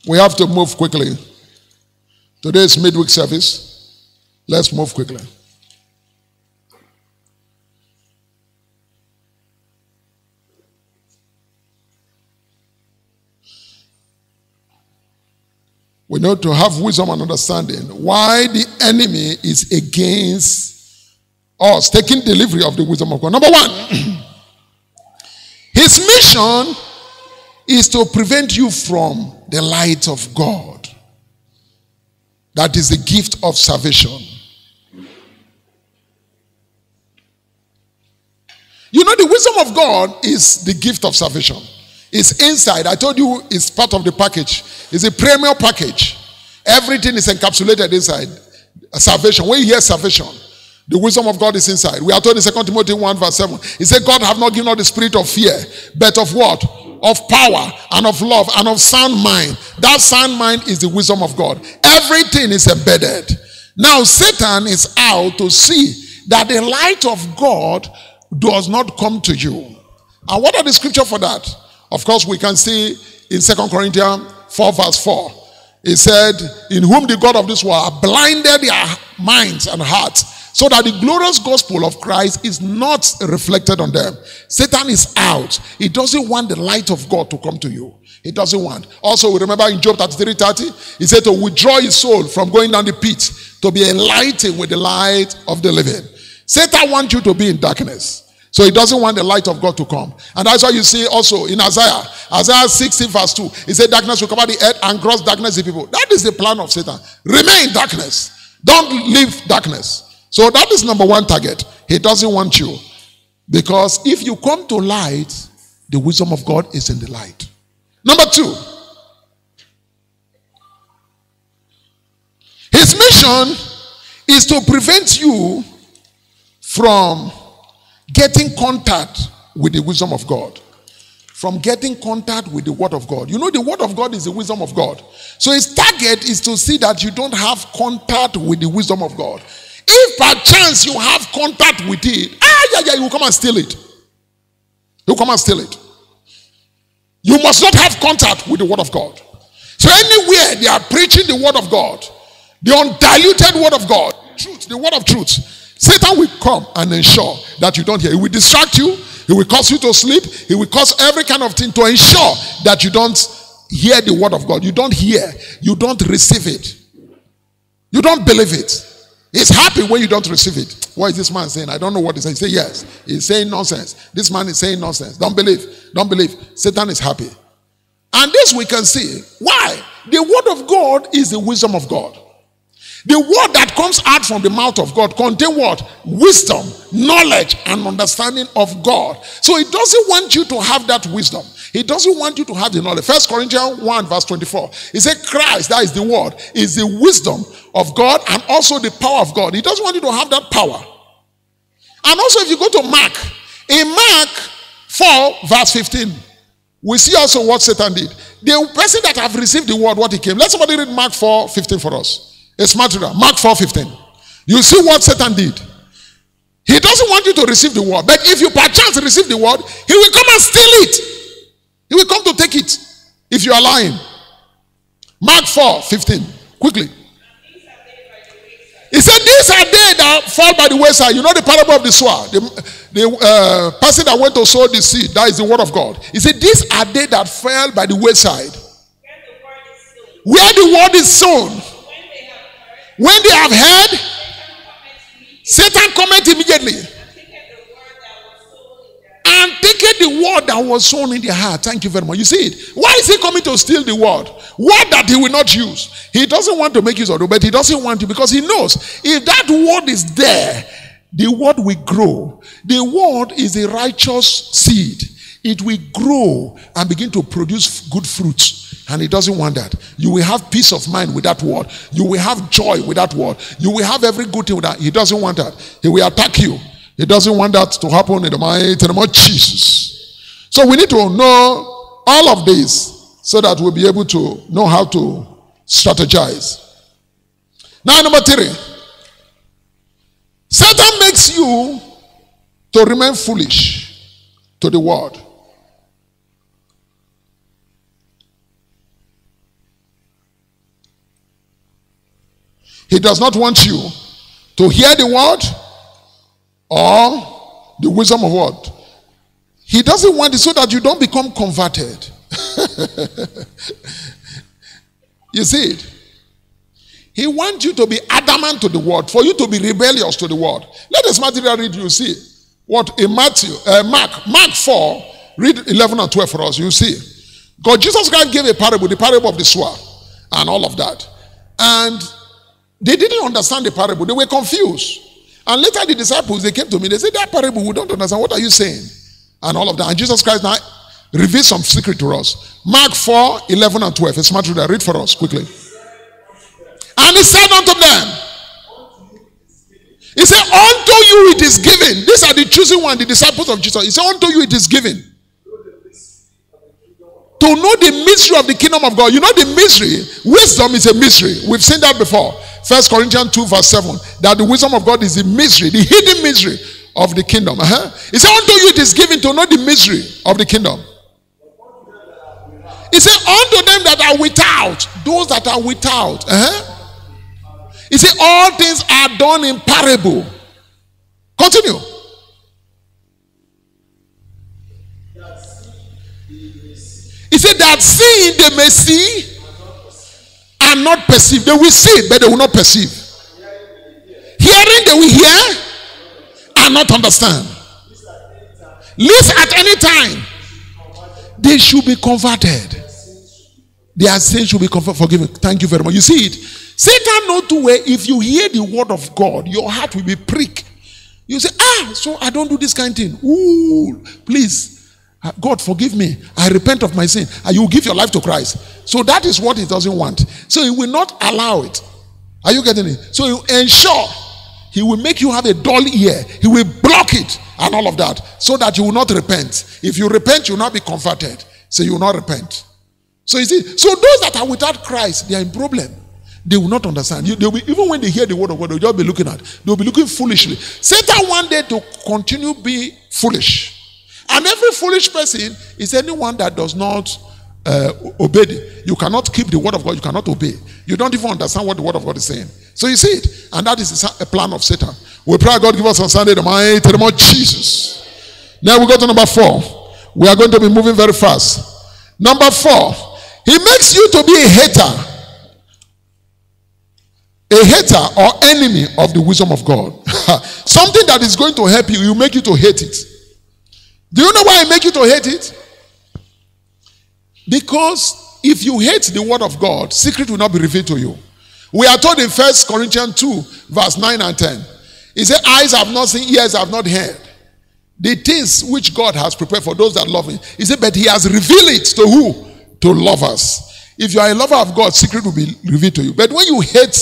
We have to move quickly. Today is midweek service. Let's move quickly. We need to have wisdom and understanding why the enemy is against us taking delivery of the wisdom of God. Number one, <clears throat> his mission is to prevent you from the light of God. That is the gift of salvation. You know, the wisdom of God is the gift of salvation. It's inside. I told you it's part of the package. It's a premier package. Everything is encapsulated inside. Salvation. When you hear salvation, the wisdom of God is inside. We are told in 2 Timothy 1 verse 7. He said, God have not given us the spirit of fear, but of what? Of power and of love and of sound mind. That sound mind is the wisdom of God. Everything is embedded. Now, Satan is out to see that the light of God does not come to you. And what are the scripture for that? Of course, we can see in Second Corinthians 4, verse 4. He said, In whom the God of this world blinded their minds and hearts so that the glorious gospel of Christ is not reflected on them. Satan is out. He doesn't want the light of God to come to you. He doesn't want. Also, we remember in Job 33 30, he said to withdraw his soul from going down the pit to be enlightened with the light of the living. Satan wants you to be in darkness. So he doesn't want the light of God to come. And that's why you see also in Isaiah, Isaiah 60 verse 2, he said darkness will cover the earth and gross darkness the people. That is the plan of Satan. Remain darkness. Don't leave darkness. So that is number one target. He doesn't want you. Because if you come to light, the wisdom of God is in the light. Number two, his mission is to prevent you from getting contact with the wisdom of God. From getting contact with the word of God. You know, the word of God is the wisdom of God. So his target is to see that you don't have contact with the wisdom of God. If by chance you have contact with it, ah, yeah, yeah, you will come and steal it. You come and steal it. You must not have contact with the word of God. So anywhere they are preaching the word of God, the undiluted word of God, truth, the word of truth, Satan will come and ensure that you don't hear. He will distract you. He will cause you to sleep. He will cause every kind of thing to ensure that you don't hear the word of God. You don't hear. You don't receive it. You don't believe it. He's happy when you don't receive it. What is this man saying? I don't know what he's saying. He say yes. He's saying nonsense. This man is saying nonsense. Don't believe. Don't believe. Satan is happy. And this we can see. Why? The word of God is the wisdom of God. The word that comes out from the mouth of God contain what? Wisdom, knowledge, and understanding of God. So he doesn't want you to have that wisdom. He doesn't want you to have the knowledge. First Corinthians 1, verse 24. He said, Christ, that is the word, is the wisdom of God and also the power of God. He doesn't want you to have that power. And also, if you go to Mark, in Mark 4, verse 15, we see also what Satan did. The person that have received the word, what he came. Let somebody read Mark 4, 15 for us. It's material. Mark 4, 15. You see what Satan did. He doesn't want you to receive the word. But if you perchance receive the word, he will come and steal it. He will come to take it if you are lying. Mark 4 15. Quickly. He said, These are they that fall by the wayside. You know the parable of the sower. The, the uh, person that went to sow the seed, that is the word of God. He said, These are they that fell by the wayside. Where the word is sown. When they have heard, Satan comment immediately and taken the word that was sown in their heart. Thank you very much. You see it. Why is he coming to steal the word? Word that he will not use. He doesn't want to make use of it, but he doesn't want to because he knows if that word is there, the word will grow. The word is a righteous seed. It will grow and begin to produce good fruits. And he doesn't want that. You will have peace of mind with that word. You will have joy with that word. You will have every good thing with that. He doesn't want that. He will attack you. He doesn't want that to happen in the mighty name of Jesus. So we need to know all of this so that we'll be able to know how to strategize. Now, number three, Satan makes you to remain foolish to the word. He does not want you to hear the word or the wisdom of what? He doesn't want it so that you don't become converted. <laughs> you see it? He wants you to be adamant to the word, for you to be rebellious to the word. Let us material read, you see. What in Matthew, uh, Mark, Mark 4, read 11 and 12 for us, you see. God, Jesus Christ gave a parable, the parable of the sower, and all of that. And they didn't understand the parable. They were confused. And later the disciples, they came to me. They said, that parable, we don't understand. What are you saying? And all of that. And Jesus Christ now revealed some secret to us. Mark 4, 11 and 12. It's smart reader. Read for us quickly. And he said unto them, He said, Unto you it is given. These are the chosen one, the disciples of Jesus. He said, Unto you it is given to know the mystery of the kingdom of God. You know the mystery. Wisdom is a mystery. We've seen that before. First Corinthians 2, verse 7. That the wisdom of God is the mystery, the hidden mystery of the kingdom. Uh-huh. He said, Unto you it is given to know the mystery of the kingdom. He said, Unto them that are without, those that are without. Uh-huh. He said, All things are done in parable. Continue. He said that seeing they may see perceive. They will see, but they will not perceive. Hearing, they will hear and not understand. Least at any time, they should be converted. Their sins should be forgiven. Thank you very much. You see it. Satan know too well if you hear the word of God, your heart will be pricked. You say, ah, so I don't do this kind of thing. Ooh, please Uh, God, forgive me. I repent of my sin. And you give your life to Christ. So that is what he doesn't want. So he will not allow it. Are you getting it? So you ensure he will make you have a dull ear. He will block it and all of that so that you will not repent. If you repent, you will not be converted. So you will not repent. So you see, so those that are without Christ, they are in problem. They will not understand. You, they'll be, even when they hear the word of God, they'll just be looking at. They'll be looking foolishly. Satan one day to continue be foolish. And every foolish person is anyone that does not uh, obey. The, you cannot keep the word of God. You cannot obey. You don't even understand what the word of God is saying. So you see it. And that is a plan of Satan. We pray God give us on Sunday the mighty name of Jesus. Now we go to number four. We are going to be moving very fast. Number four. He makes you to be a hater. A hater or enemy of the wisdom of God. <laughs> Something that is going to help you, you make you to hate it. Do you know why I make you to hate it? Because if you hate the word of God, secret will not be revealed to you. We are told in First Corinthians 2, verse 9 and 10. He said, Eyes have not seen, ears have not heard. The things which God has prepared for those that love him. He said, But he has revealed it to who? To lovers. If you are a lover of God, secret will be revealed to you. But when you hate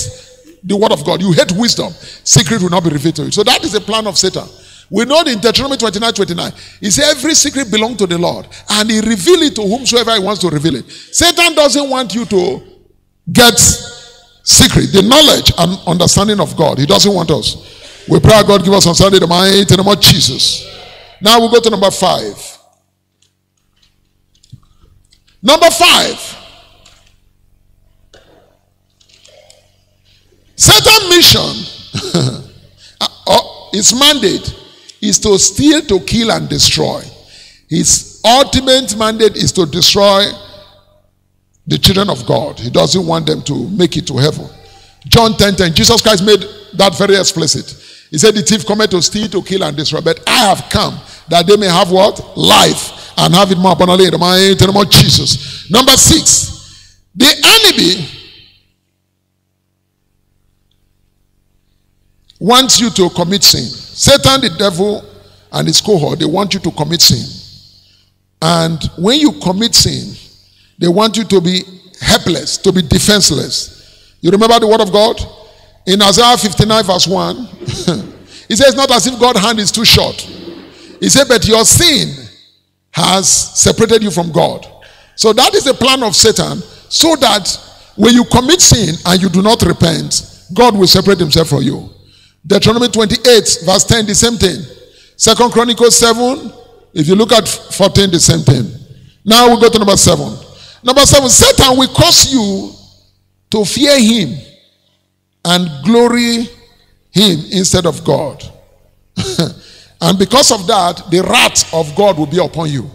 the word of God, you hate wisdom, secret will not be revealed to you. So that is the plan of Satan. We know in Deuteronomy 29 29, he said, Every secret belongs to the Lord, and he reveal it to whomsoever he wants to reveal it. Satan doesn't want you to get secret, the knowledge and understanding of God. He doesn't want us. We pray God give us on Sunday the mighty name of Jesus. Now we go to number five. Number five. Satan mission, <laughs> uh, oh, its mandate is to steal, to kill, and destroy. His ultimate mandate is to destroy the children of God. He doesn't want them to make it to heaven. John 10 10, Jesus Christ made that very explicit. He said, The thief cometh to steal, to kill, and destroy. But I have come that they may have what? Life and have it more abundantly in the name of Jesus. Number six, the enemy wants you to commit sin. Satan, the devil, and his cohort, they want you to commit sin. And when you commit sin, they want you to be helpless, to be defenseless. You remember the word of God? In Isaiah 59, verse 1, <laughs> he says, Not as if God's hand is too short. He said, But your sin has separated you from God. So that is the plan of Satan, so that when you commit sin and you do not repent, God will separate himself from you. Deuteronomy 28, verse 10, the same thing. Second Chronicles 7, if you look at 14, the same thing. Now we go to number 7. Number 7, Satan will cause you to fear him and glory him instead of God. <laughs> and because of that, the wrath of God will be upon you.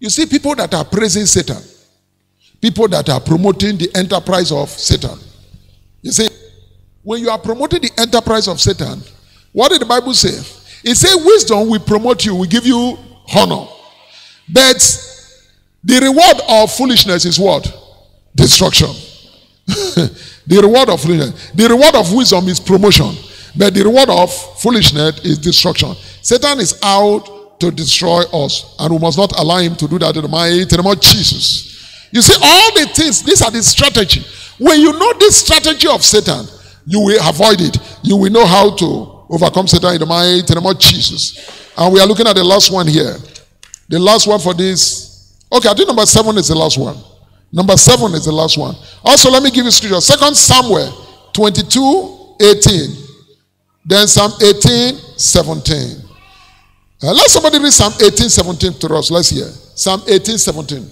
You see, people that are praising Satan, people that are promoting the enterprise of Satan. You see, when you are promoting the enterprise of Satan, what did the Bible say? It says wisdom will promote you, will give you honor. But The reward of foolishness is what? Destruction. <laughs> the reward of foolishness. The reward of wisdom is promotion. But the reward of foolishness is destruction. Satan is out to destroy us, and we must not allow him to do that in the mighty of Jesus. You see, all the things, these are the strategy. When you know this strategy of Satan, you will avoid it. You will know how to overcome Satan in the mighty name of Jesus. And we are looking at the last one here. The last one for this. Okay, I think number seven is the last one. Number seven is the last one. Also, let me give you scripture. Second Samuel 22, 18. Then Psalm 18, 17. Uh, let somebody read Psalm 18, 17 to us. Let's hear. Psalm 18, 17.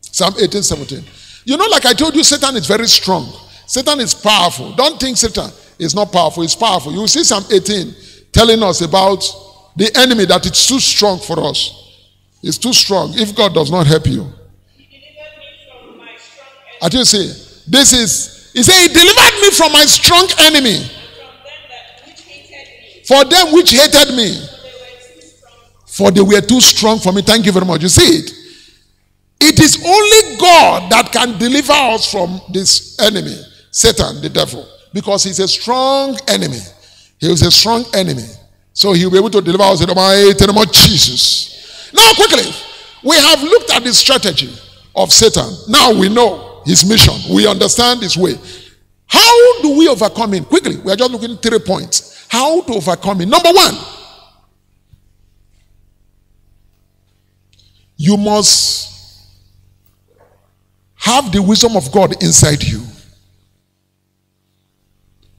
Psalm 18, 17. You know, like I told you, Satan is very strong. Satan is powerful. Don't think Satan is not powerful. It's powerful. You see Psalm 18 telling us about the enemy that it's too strong for us. It's too strong if God does not help you. I you, say, this is, he said, He delivered me from my strong enemy. For them which hated me. For they were too strong for me. Thank you very much. You see it? It is only God that can deliver us from this enemy, Satan, the devil, because he's a strong enemy. He was a strong enemy. So he'll be able to deliver us in the mighty name of Jesus. Now, quickly, we have looked at the strategy of Satan. Now we know his mission. We understand his way. How do we overcome him? Quickly, we are just looking three points. How to overcome him. Number one, you must have the wisdom of God inside you.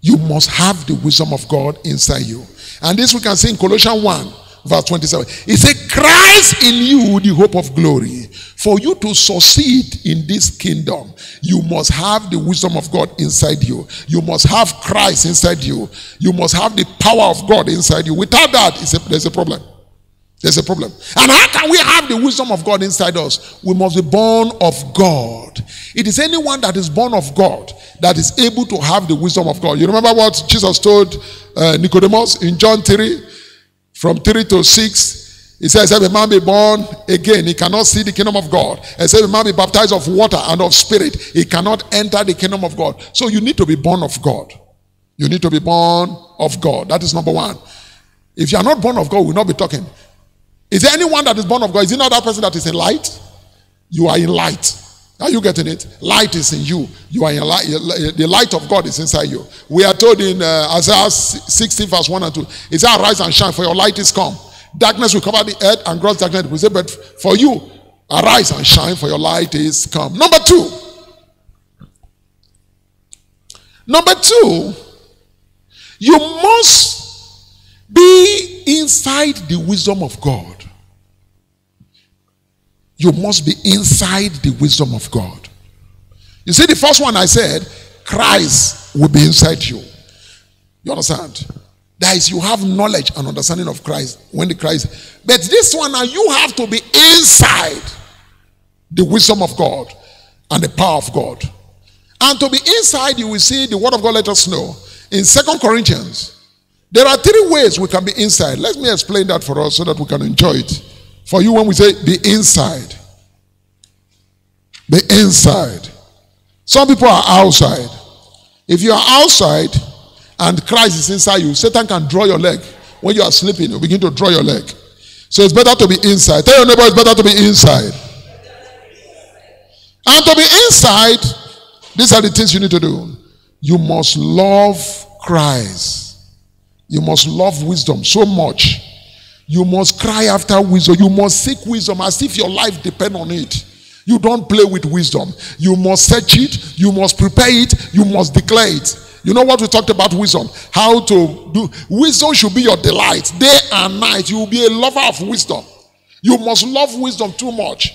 You must have the wisdom of God inside you. And this we can see in Colossians 1, verse 27. It says, Christ in you, the hope of glory. For you to succeed in this kingdom, you must have the wisdom of God inside you. You must have Christ inside you. You must have the power of God inside you. Without that, a, there's a problem. There's a problem. And how can we have the wisdom of God inside us? We must be born of God. It is anyone that is born of God that is able to have the wisdom of God. You remember what Jesus told uh, Nicodemus in John 3, from 3 to 6? He says, If a man be born again, he cannot see the kingdom of God. Except a man be baptized of water and of spirit, he cannot enter the kingdom of God. So you need to be born of God. You need to be born of God. That is number one. If you are not born of God, we will not be talking. Is there anyone that is born of God? Is it not that person that is in light? You are in light. Are you getting it? Light is in you. You are in light. The light of God is inside you. We are told in uh, Isaiah 60, verse 1 and 2. It says, Arise and shine, for your light is come. Darkness will cover the earth and gross darkness. We say, But for you, arise and shine, for your light is come. Number two. Number two, you must be inside the wisdom of God. You must be inside the wisdom of God. You see, the first one I said, Christ will be inside you. You understand? That is, you have knowledge and understanding of Christ when the Christ. But this one now, you have to be inside the wisdom of God and the power of God. And to be inside, you will see the word of God let us know. In Second Corinthians, there are three ways we can be inside. Let me explain that for us so that we can enjoy it. For you, when we say be inside, the inside. Some people are outside. If you are outside and Christ is inside you, Satan can draw your leg. When you are sleeping, you begin to draw your leg. So it's better to be inside. Tell your neighbor it's better to be inside. And to be inside, these are the things you need to do. You must love Christ. You must love wisdom so much you must cry after wisdom. You must seek wisdom as if your life depend on it. You don't play with wisdom. You must search it. You must prepare it. You must declare it. You know what we talked about wisdom? How to do wisdom should be your delight day and night. You will be a lover of wisdom. You must love wisdom too much.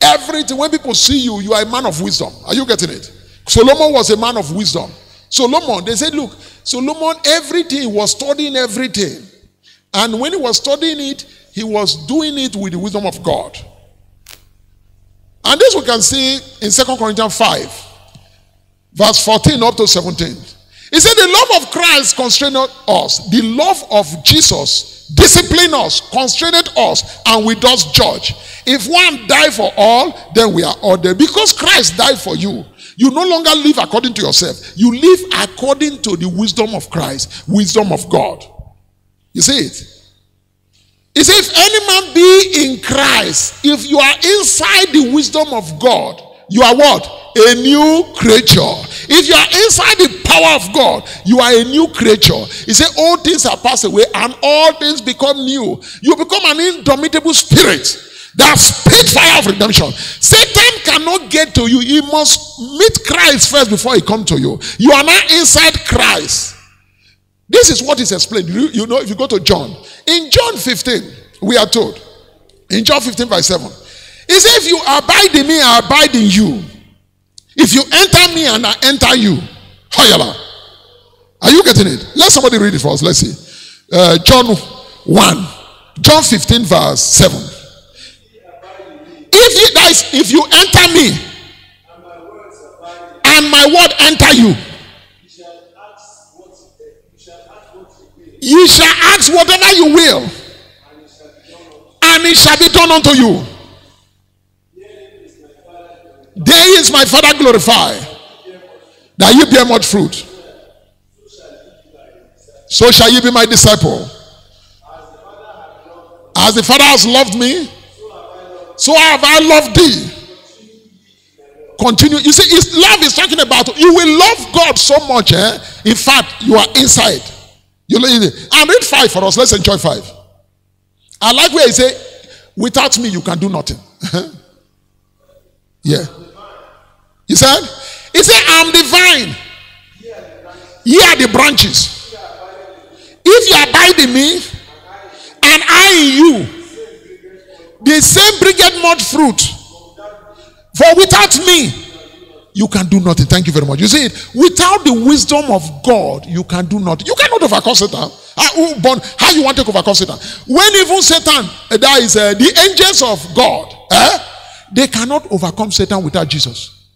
Everything, when people see you, you are a man of wisdom. Are you getting it? Solomon was a man of wisdom. Solomon, they said, look, Solomon, everything, he was studying everything. And when he was studying it, he was doing it with the wisdom of God. And this we can see in Second Corinthians 5, verse 14 up to 17. He said, The love of Christ constrained us, the love of Jesus discipline us, constrain us, and we does judge. If one die for all, then we are all dead. Because Christ died for you, you no longer live according to yourself. You live according to the wisdom of Christ, wisdom of God. You see it? He said, if any man be in Christ, if you are inside the wisdom of God, you are what? A new creature. If you are inside the power of God, you are a new creature. He said, All things are passed away and all things become new. You become an indomitable spirit. That spit fire of redemption. Satan cannot get to you. He must meet Christ first before he come to you. You are not inside Christ. This is what is explained. You, you know, if you go to John, in John 15, we are told, in John 15, verse 7, he said, If you abide in me, I abide in you. If you enter me and I enter you, Hayala. Are you getting it? Let somebody read it for us. Let's see. Uh, John 1, John 15, verse 7. If you guys, if you enter me and my word enter you, you shall ask whatever you will, and it shall be done unto you. There is my Father glorified, that you bear much fruit. So shall you be my disciple. As the Father has loved me, so have I loved thee. Continue. You see, love is talking about you will love God so much. Eh? In fact, you are inside. You and read five for us. Let's enjoy five. I like where he say, "Without me, you can do nothing." <laughs> yeah. He said, He said, I'm divine. Ye are the branches. If you abide in me, and I in you, the same bringeth much fruit. For without me, you can do nothing. Thank you very much. You see it? Without the wisdom of God, you can do nothing. You cannot overcome Satan. How, how you want to overcome Satan? When even Satan, uh, that is uh, the angels of God, eh, they cannot overcome Satan without Jesus.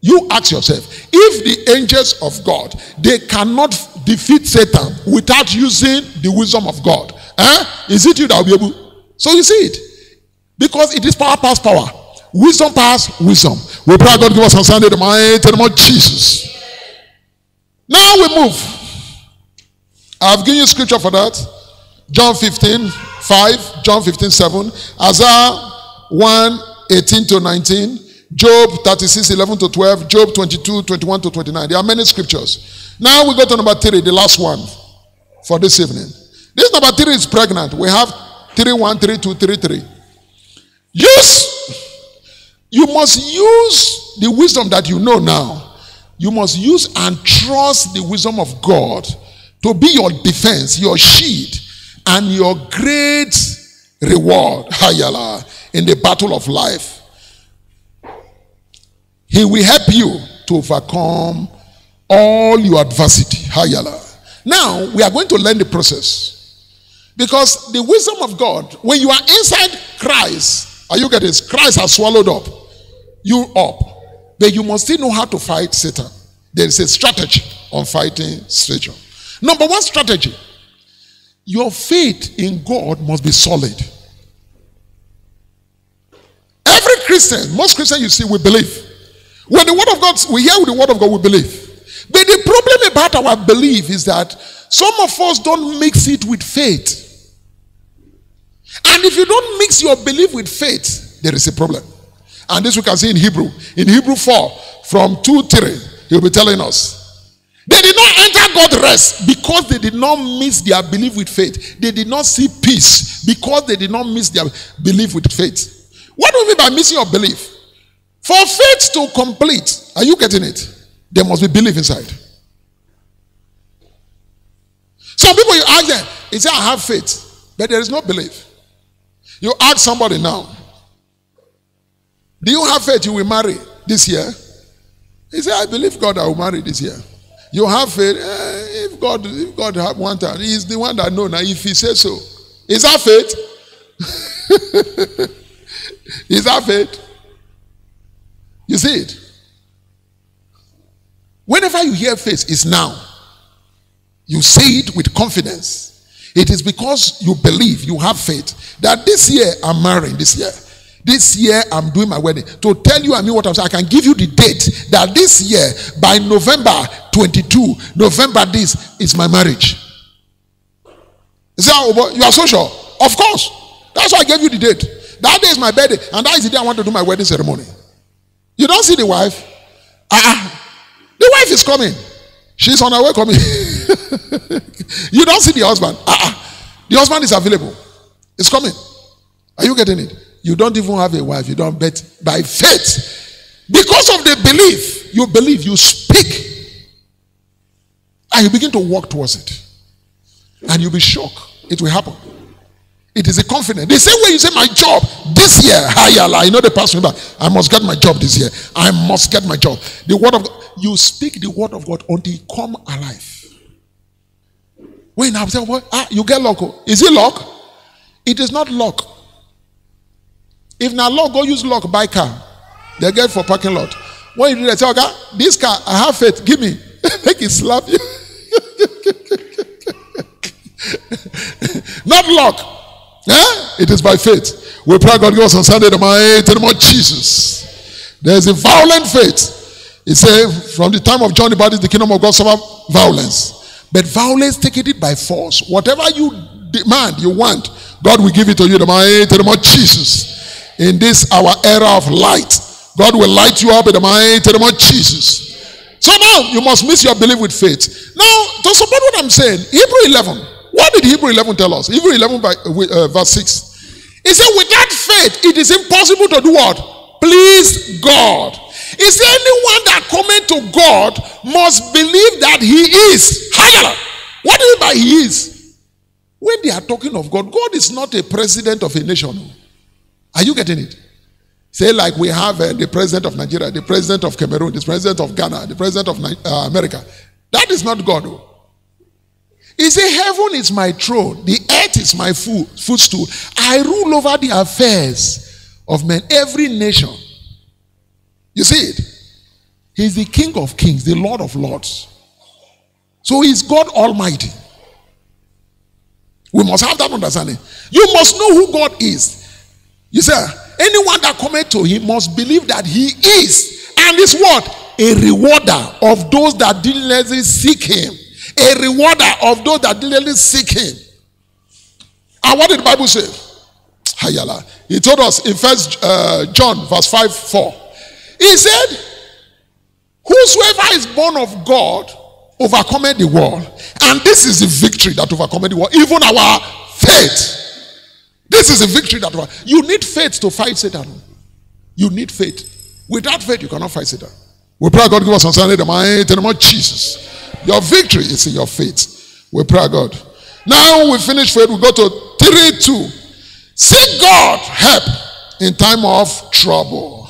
You ask yourself, if the angels of God, they cannot defeat Satan without using the wisdom of God, eh? is it you that will be able? So you see it. Because it is power past power. Wisdom past wisdom. We pray God give us understanding the mighty name of Jesus. Now we move. I've given you scripture for that. John 15, 5, John 15, 7, Isaiah 1, 18 to 19, Job 36, 11 to 12, Job 22, 21 to 29. There are many scriptures. Now we go to number three, the last one for this evening. This number three is pregnant. We have 3 1, 3 2, 3 3. Use, you must use the wisdom that you know now. You must use and trust the wisdom of God to be your defense, your shield, and your great reward, in the battle of life. He will help you to overcome all your adversity. Now, we are going to learn the process. Because the wisdom of God, when you are inside Christ, are you getting this? Christ has swallowed up you up. But you must still know how to fight Satan. There is a strategy on fighting Satan. Number one strategy your faith in God must be solid. Every Christian, most Christians you see, we believe. When the word of God, we hear the word of God, we believe. But the problem about our belief is that some of us don't mix it with faith. And if you don't mix your belief with faith, there is a problem. And this we can see in Hebrew. In Hebrew 4, from 2 3, he'll be telling us. They did not enter God's rest because they did not mix their belief with faith. They did not see peace because they did not mix their belief with faith. What do we mean by missing your belief? For faith to complete, are you getting it? There must be belief inside. Some people you ask them, they say, I have faith, but there is no belief. You ask somebody now, Do you have faith you will marry this year? He said, I believe God I will marry this year. You have faith. Eh, if God, if God have one time, He's the one that knows. Now, if He says so, is that faith? <laughs> is that faith? You see it? Whenever you hear faith, it's now. You say it with confidence. It is because you believe, you have faith, that this year I'm marrying, this year. This year I'm doing my wedding. To tell you I mean what I'm saying, I can give you the date that this year, by November 22, November this is my marriage. Is that you are so sure? Of course. That's why I gave you the date. That day is my birthday, and that is the day I want to do my wedding ceremony. You don't see the wife? Ah, uh-uh. the wife is coming. She's on her way coming. <laughs> you don't see the husband. Ah, uh-uh. the husband is available. It's coming. Are you getting it? You don't even have a wife. You don't bet by faith. Because of the belief, you believe, you speak, and you begin to walk towards it. And you'll be shocked. It will happen. It is a confidence. The same way you say, My job this year, Hayala, I know the person, I must get my job this year. I must get my job. The word of God, you speak the word of God until it come alive. When I say, what? Ah, you get luck. Oh. Is it luck? It is not luck. If now luck, go use luck, buy car. They get for parking lot. When you do that, say, okay, this car, I have faith, give me. <laughs> Make it slap you. <laughs> not luck. Eh? It is by faith. We pray God give us on Sunday the mighty name of Jesus. There's a violent faith. It says, from the time of John the Baptist, the kingdom of God suffer violence. But violence, take it by force. Whatever you demand, you want, God will give it to you the mighty name of Jesus. In this our era of light, God will light you up in the mighty name of Jesus. So now you must miss your belief with faith. Now, to support what I'm saying, Hebrew 11. What did Hebrew 11 tell us? Hebrew 11 by, uh, verse 6. He said, without faith, it is impossible to do what? Please God. Is anyone that coming to God must believe that he is? Higher. What do you mean by he is? When they are talking of God, God is not a president of a nation. Are you getting it? Say, like we have uh, the president of Nigeria, the president of Cameroon, the president of Ghana, the president of uh, America. That is not God. He said, Heaven is my throne, the earth is my footstool. I rule over the affairs of men, every nation. You see it? He's the King of kings, the Lord of lords. So he's God Almighty. We must have that understanding. You must know who God is. You say, anyone that cometh to him must believe that he is, and is what? A rewarder of those that diligently seek him a rewarder of those that diligently seek him. And what did the Bible say? He told us in First uh, John, verse 5 4. He said, Whosoever is born of God overcometh the world. And this is the victory that overcometh the world, even our faith. This is a victory that you need faith to fight Satan. You need faith. Without faith, you cannot fight Satan. We pray God give us on Sunday the mighty name of Jesus. Your victory is in your faith. We pray God. Now we finish faith. We go to 3 2. Seek God help in time of trouble.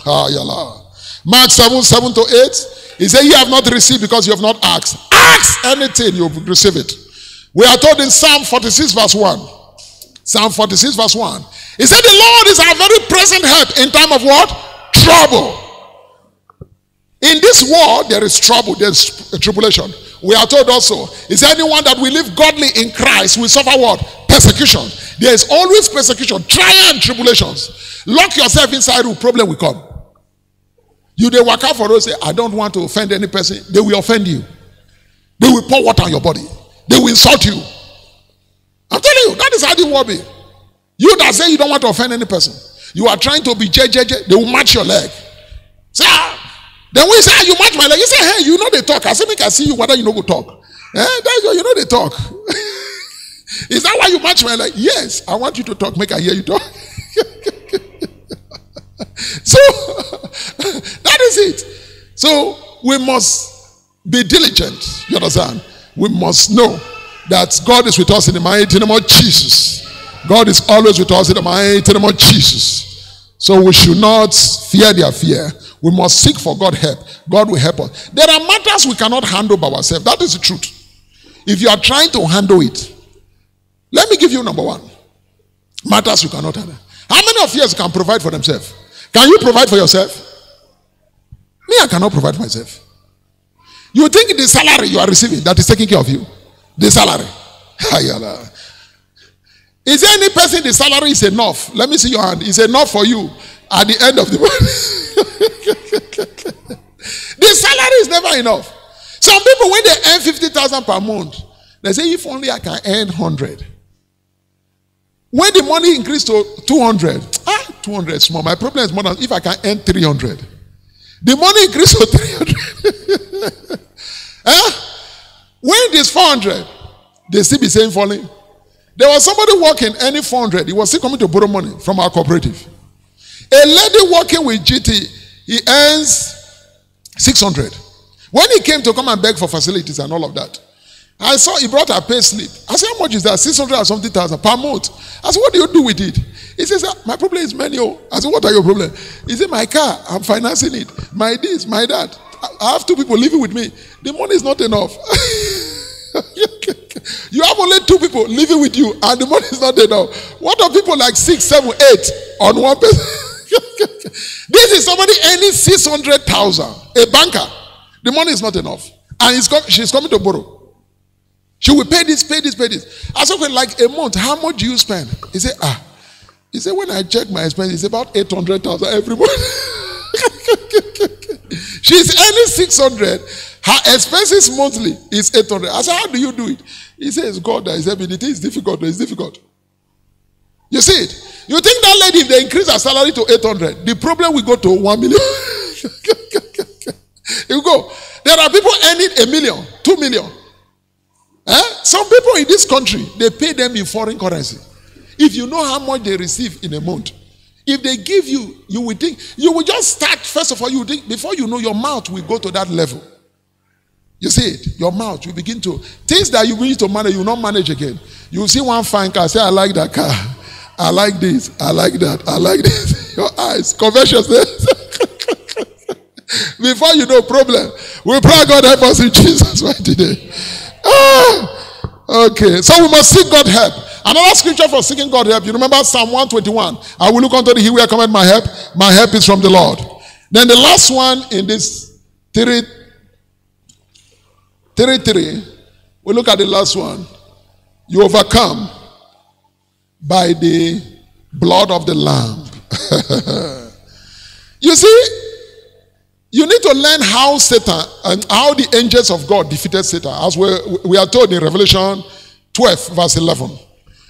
Mark 7 7 to 8. He said, You have not received because you have not asked. Ask anything, you will receive it. We are told in Psalm 46, verse 1. Psalm 46, verse 1. He said, The Lord is our very present help in time of what? Trouble. In this world, there is trouble, there's tribulation. We are told also, is anyone that will live godly in Christ will suffer what? Persecution. There is always persecution, trial and tribulations. Lock yourself inside, a problem will come. You they work out for us, say, I don't want to offend any person. They will offend you. They will pour water on your body. They will insult you. I'm telling you, that is how the world be. You that say you don't want to offend any person, you are trying to be JJJ, they will match your leg. Say, ah, then we say, ah, you match my leg. You say, hey, you know they talk. I say, make I see you whether you know go talk. Eh? That's you know they talk. <laughs> Is that why you match my leg? Yes, I want you to talk. Make I hear you talk. <laughs> <laughs> so <laughs> that is it. So we must be diligent. You understand? We must know that God is with us in the mighty name of Jesus. God is always with us in the mighty name of Jesus. So we should not fear their fear. We must seek for God help. God will help us. There are matters we cannot handle by ourselves. That is the truth. If you are trying to handle it, let me give you number one. Matters you cannot handle. How many of you can provide for themselves? Can you provide for yourself? Me, I cannot provide for myself. You think the salary you are receiving that is taking care of you? The salary. <laughs> Is there any person the salary is enough? Let me see your hand. Is enough for you at the end of the month? <laughs> the salary is never enough. Some people, when they earn 50,000 per month, they say, if only I can earn 100. When the money increased to 200, ah, 200 small. My problem is more than if I can earn 300. The money increased to 300. <laughs> eh? When it is 400, they still be saying falling. There was somebody working any 400. He was still coming to borrow money from our cooperative. A lady working with GT, he earns 600. When he came to come and beg for facilities and all of that, I saw he brought a pay slip. I said, How much is that? 600 or something thousand per month. I said, What do you do with it? He says, ah, My problem is many. Oh. I said, What are your problem? He said, My car, I'm financing it. My this, my that. I have two people living with me. The money is not enough. <laughs> you have only two people living with you, and the money is not enough. What are people like six, seven, eight on one person? <laughs> this is somebody earning 600,000, a banker. The money is not enough. And he's com- she's coming to borrow. She will pay this, pay this, pay this. I said, like a month, how much do you spend? He said, ah. He said, when I check my expenses, it's about 800,000 every month. <laughs> She's earning 600. Her expenses monthly is 800. I said, how do you do it? He says, God that is helping. It is difficult. It's difficult. You see it? You think that lady, if they increase her salary to 800, the problem will go to 1 million. <laughs> you go. There are people earning a million, 2 million. Eh? Some people in this country, they pay them in foreign currency. If you know how much they receive in a month, if they give you, you will think, you will just start, first of all, you think, before you know, your mouth will go to that level. You see it? Your mouth will begin to, things that you need to manage, you will not manage again. You see one fine car, say, I like that car. I like this. I like that. I like this. <laughs> Your eyes, covetousness. <laughs> Before you know problem, we pray God help us in Jesus' right today. Ah, okay, so we must seek God help. Another scripture for seeking God help. You remember Psalm 121. I will look unto the hill where cometh my help. My help is from the Lord. Then the last one in this three, three, three. We look at the last one. You overcome by the blood of the Lamb. <laughs> you see, you need to learn how Satan and how the angels of God defeated Satan, as we, we are told in Revelation 12, verse 11.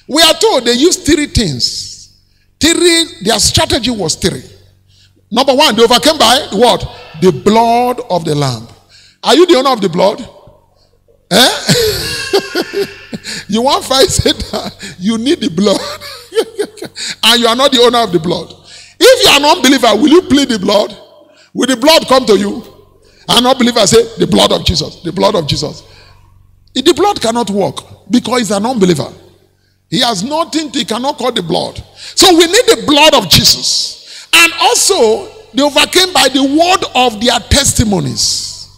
We are told they used three things. Three, their strategy was three. Number one, they overcame by what? The blood of the Lamb. Are you the owner of the blood? Eh? <laughs> you want fight Satan, you need the blood. <laughs> and you are not the owner of the blood. If you are an unbeliever, will you plead the blood? Will the blood come to you? An unbeliever say, the blood of Jesus, the blood of Jesus. The blood cannot work because he's an unbeliever. He has nothing, he cannot call the blood. So we need the blood of Jesus. And also, they overcame by the word of their testimonies.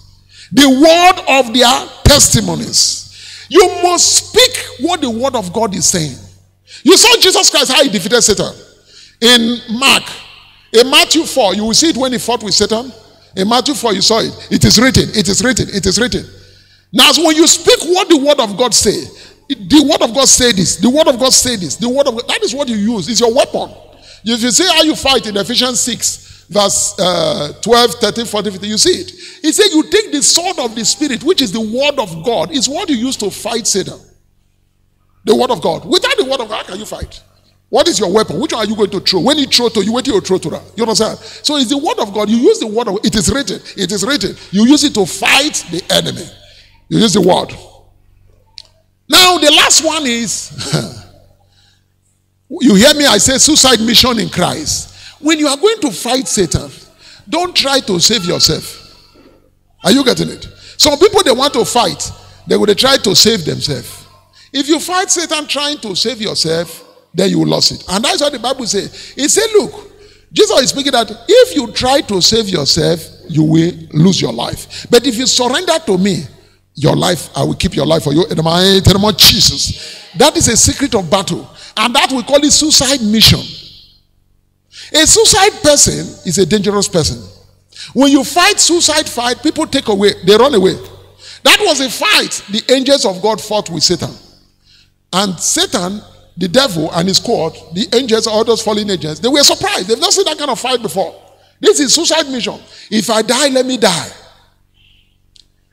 The word of their testimonies. You must speak what the word of God is saying. You saw Jesus Christ, how he defeated Satan. In Mark, in Matthew 4, you will see it when he fought with Satan. In Matthew 4, you saw it. It is written, it is written, it is written. Now, when you speak what the word of God say, the word of God say this, the word of God say this, the word of God, that is what you use. It's your weapon. If you see how you fight in Ephesians 6, verse uh, 12, 13, 14, 15, you see it. He said, You take the sword of the Spirit, which is the word of God, is what you use to fight Satan. The word of God. Without the word of God, how can you fight? What is your weapon? Which are you going to throw? When you throw to you, wait you throw to that. You understand? So it's the word of God. You use the word of it is written. It is written. You use it to fight the enemy. You use the word. Now the last one is <laughs> you hear me? I say suicide mission in Christ. When you are going to fight Satan, don't try to save yourself. Are you getting it? Some people they want to fight, they will try to save themselves. If you fight Satan trying to save yourself, then you will lose it. And that's what the Bible says. It said, look, Jesus is speaking that if you try to save yourself, you will lose your life. But if you surrender to me, your life, I will keep your life for you in the name of Jesus. That is a secret of battle. And that we call it suicide mission. A suicide person is a dangerous person. When you fight suicide fight, people take away, they run away. That was a fight the angels of God fought with Satan. And Satan the devil and his court, the angels, all those fallen angels, they were surprised. They've not seen that kind of fight before. This is suicide mission. If I die, let me die.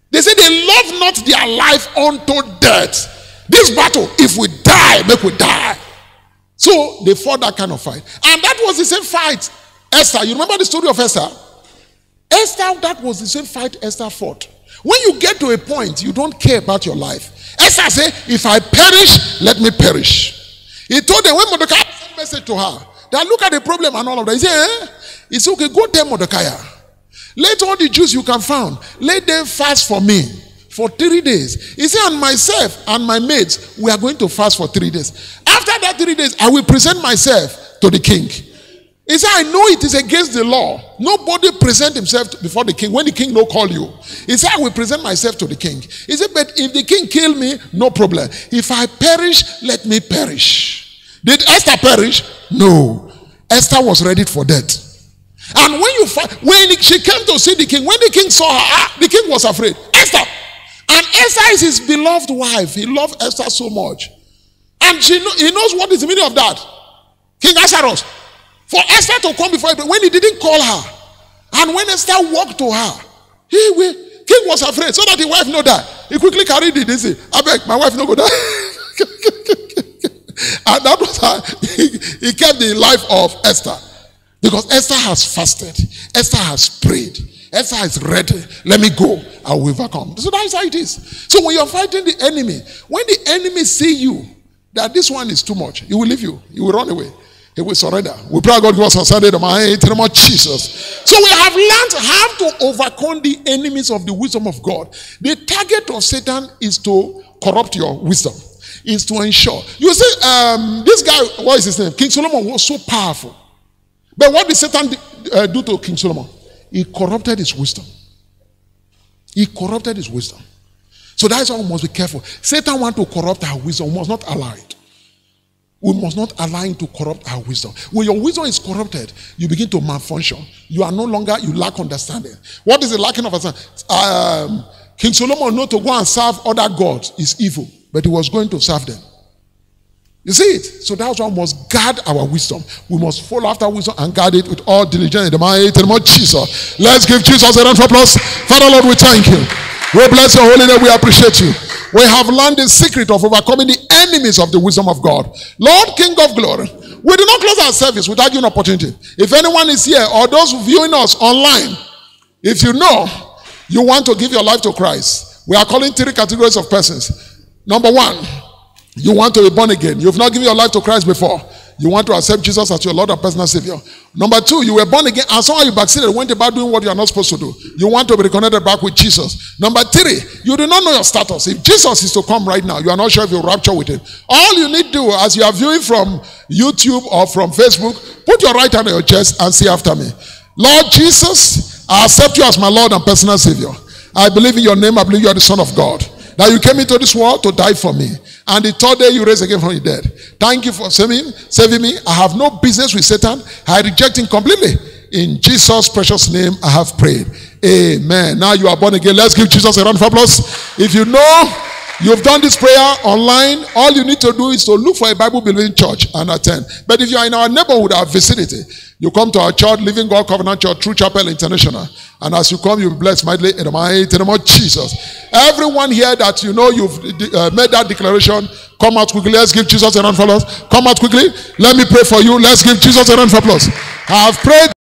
They say they love not their life unto death. This battle, if we die, make we die. So they fought that kind of fight. And that was the same fight. Esther, you remember the story of Esther? Esther, that was the same fight Esther fought. When you get to a point, you don't care about your life. Esther said, If I perish, let me perish. He told them when Mordecai sent message to her, that look at the problem and all of that. He said, eh? He said, Okay, go tell Mordecai. Let all the Jews you can find, let them fast for me for three days. He said, and myself and my mates, we are going to fast for three days. After that three days, I will present myself to the king. He said, I know it is against the law. Nobody present himself before the king when the king no call you. He said, I will present myself to the king. He said, but if the king kill me, no problem. If I perish, let me perish. Did Esther perish? No. Esther was ready for death. And when you when she came to see the king, when the king saw her, ah, the king was afraid. Esther. And Esther is his beloved wife. He loved Esther so much. And she he knows what is the meaning of that. King Ahasuerus. For Esther to come before when he didn't call her, and when Esther walked to her, he we, king was afraid, so that the wife know that. He quickly carried it and I beg, my wife no go die. <laughs> and that was how he, he kept the life of Esther. Because Esther has fasted, Esther has prayed, Esther is ready. Let me go. I will overcome. So that's how it is. So when you're fighting the enemy, when the enemy see you that this one is too much, he will leave you. He will run away. He will surrender. We pray God give us on Sunday the in the name of Jesus. So we have learned how to overcome the enemies of the wisdom of God. The target of Satan is to corrupt your wisdom. Is to ensure. You see, um, this guy, what is his name? King Solomon was so powerful. But what did Satan uh, do to King Solomon? He corrupted his wisdom. He corrupted his wisdom. So that's why we must be careful. Satan want to corrupt our wisdom. We must not allow it. We must not allow him to corrupt our wisdom. When your wisdom is corrupted, you begin to malfunction. You are no longer, you lack understanding. What is the lacking of understanding? Um, King Solomon know to go and serve other gods is evil, but he was going to serve them. You see it? So that's why we must guard our wisdom. We must follow after wisdom and guard it with all diligence in the mighty of Jesus. Let's give Jesus a round of applause. Father Lord, we thank you. We bless your holy name. We appreciate you. We have learned the secret of overcoming the enemies of the wisdom of God. Lord, King of glory, we do not close our service without giving opportunity. If anyone is here or those viewing us online, if you know you want to give your life to Christ, we are calling three categories of persons. Number one, you want to be born again. You've not given your life to Christ before. You want to accept Jesus as your Lord and personal Savior. Number two, you were born again and somehow you backslid went about doing what you are not supposed to do. You want to be reconnected back with Jesus. Number three, you do not know your status. If Jesus is to come right now, you are not sure if you rapture with him. All you need to do as you are viewing from YouTube or from Facebook, put your right hand on your chest and say after me. Lord Jesus, I accept you as my Lord and personal Savior. I believe in your name. I believe you are the Son of God. That you came into this world to die for me. And the third day you raised again from the dead. Thank you for saving, saving me. I have no business with Satan. I reject him completely. In Jesus' precious name, I have prayed. Amen. Now you are born again. Let's give Jesus a round of applause. If you know you've done this prayer online, all you need to do is to look for a Bible believing church and attend. But if you are in our neighborhood, our vicinity, you come to our church, Living God Covenant Church, True Chapel International. And as you come, you'll be blessed mightily in the mighty name of Jesus. Everyone here that you know you've uh, made that declaration, come out quickly. Let's give Jesus a round for us. Come out quickly. Let me pray for you. Let's give Jesus a round for applause. I have prayed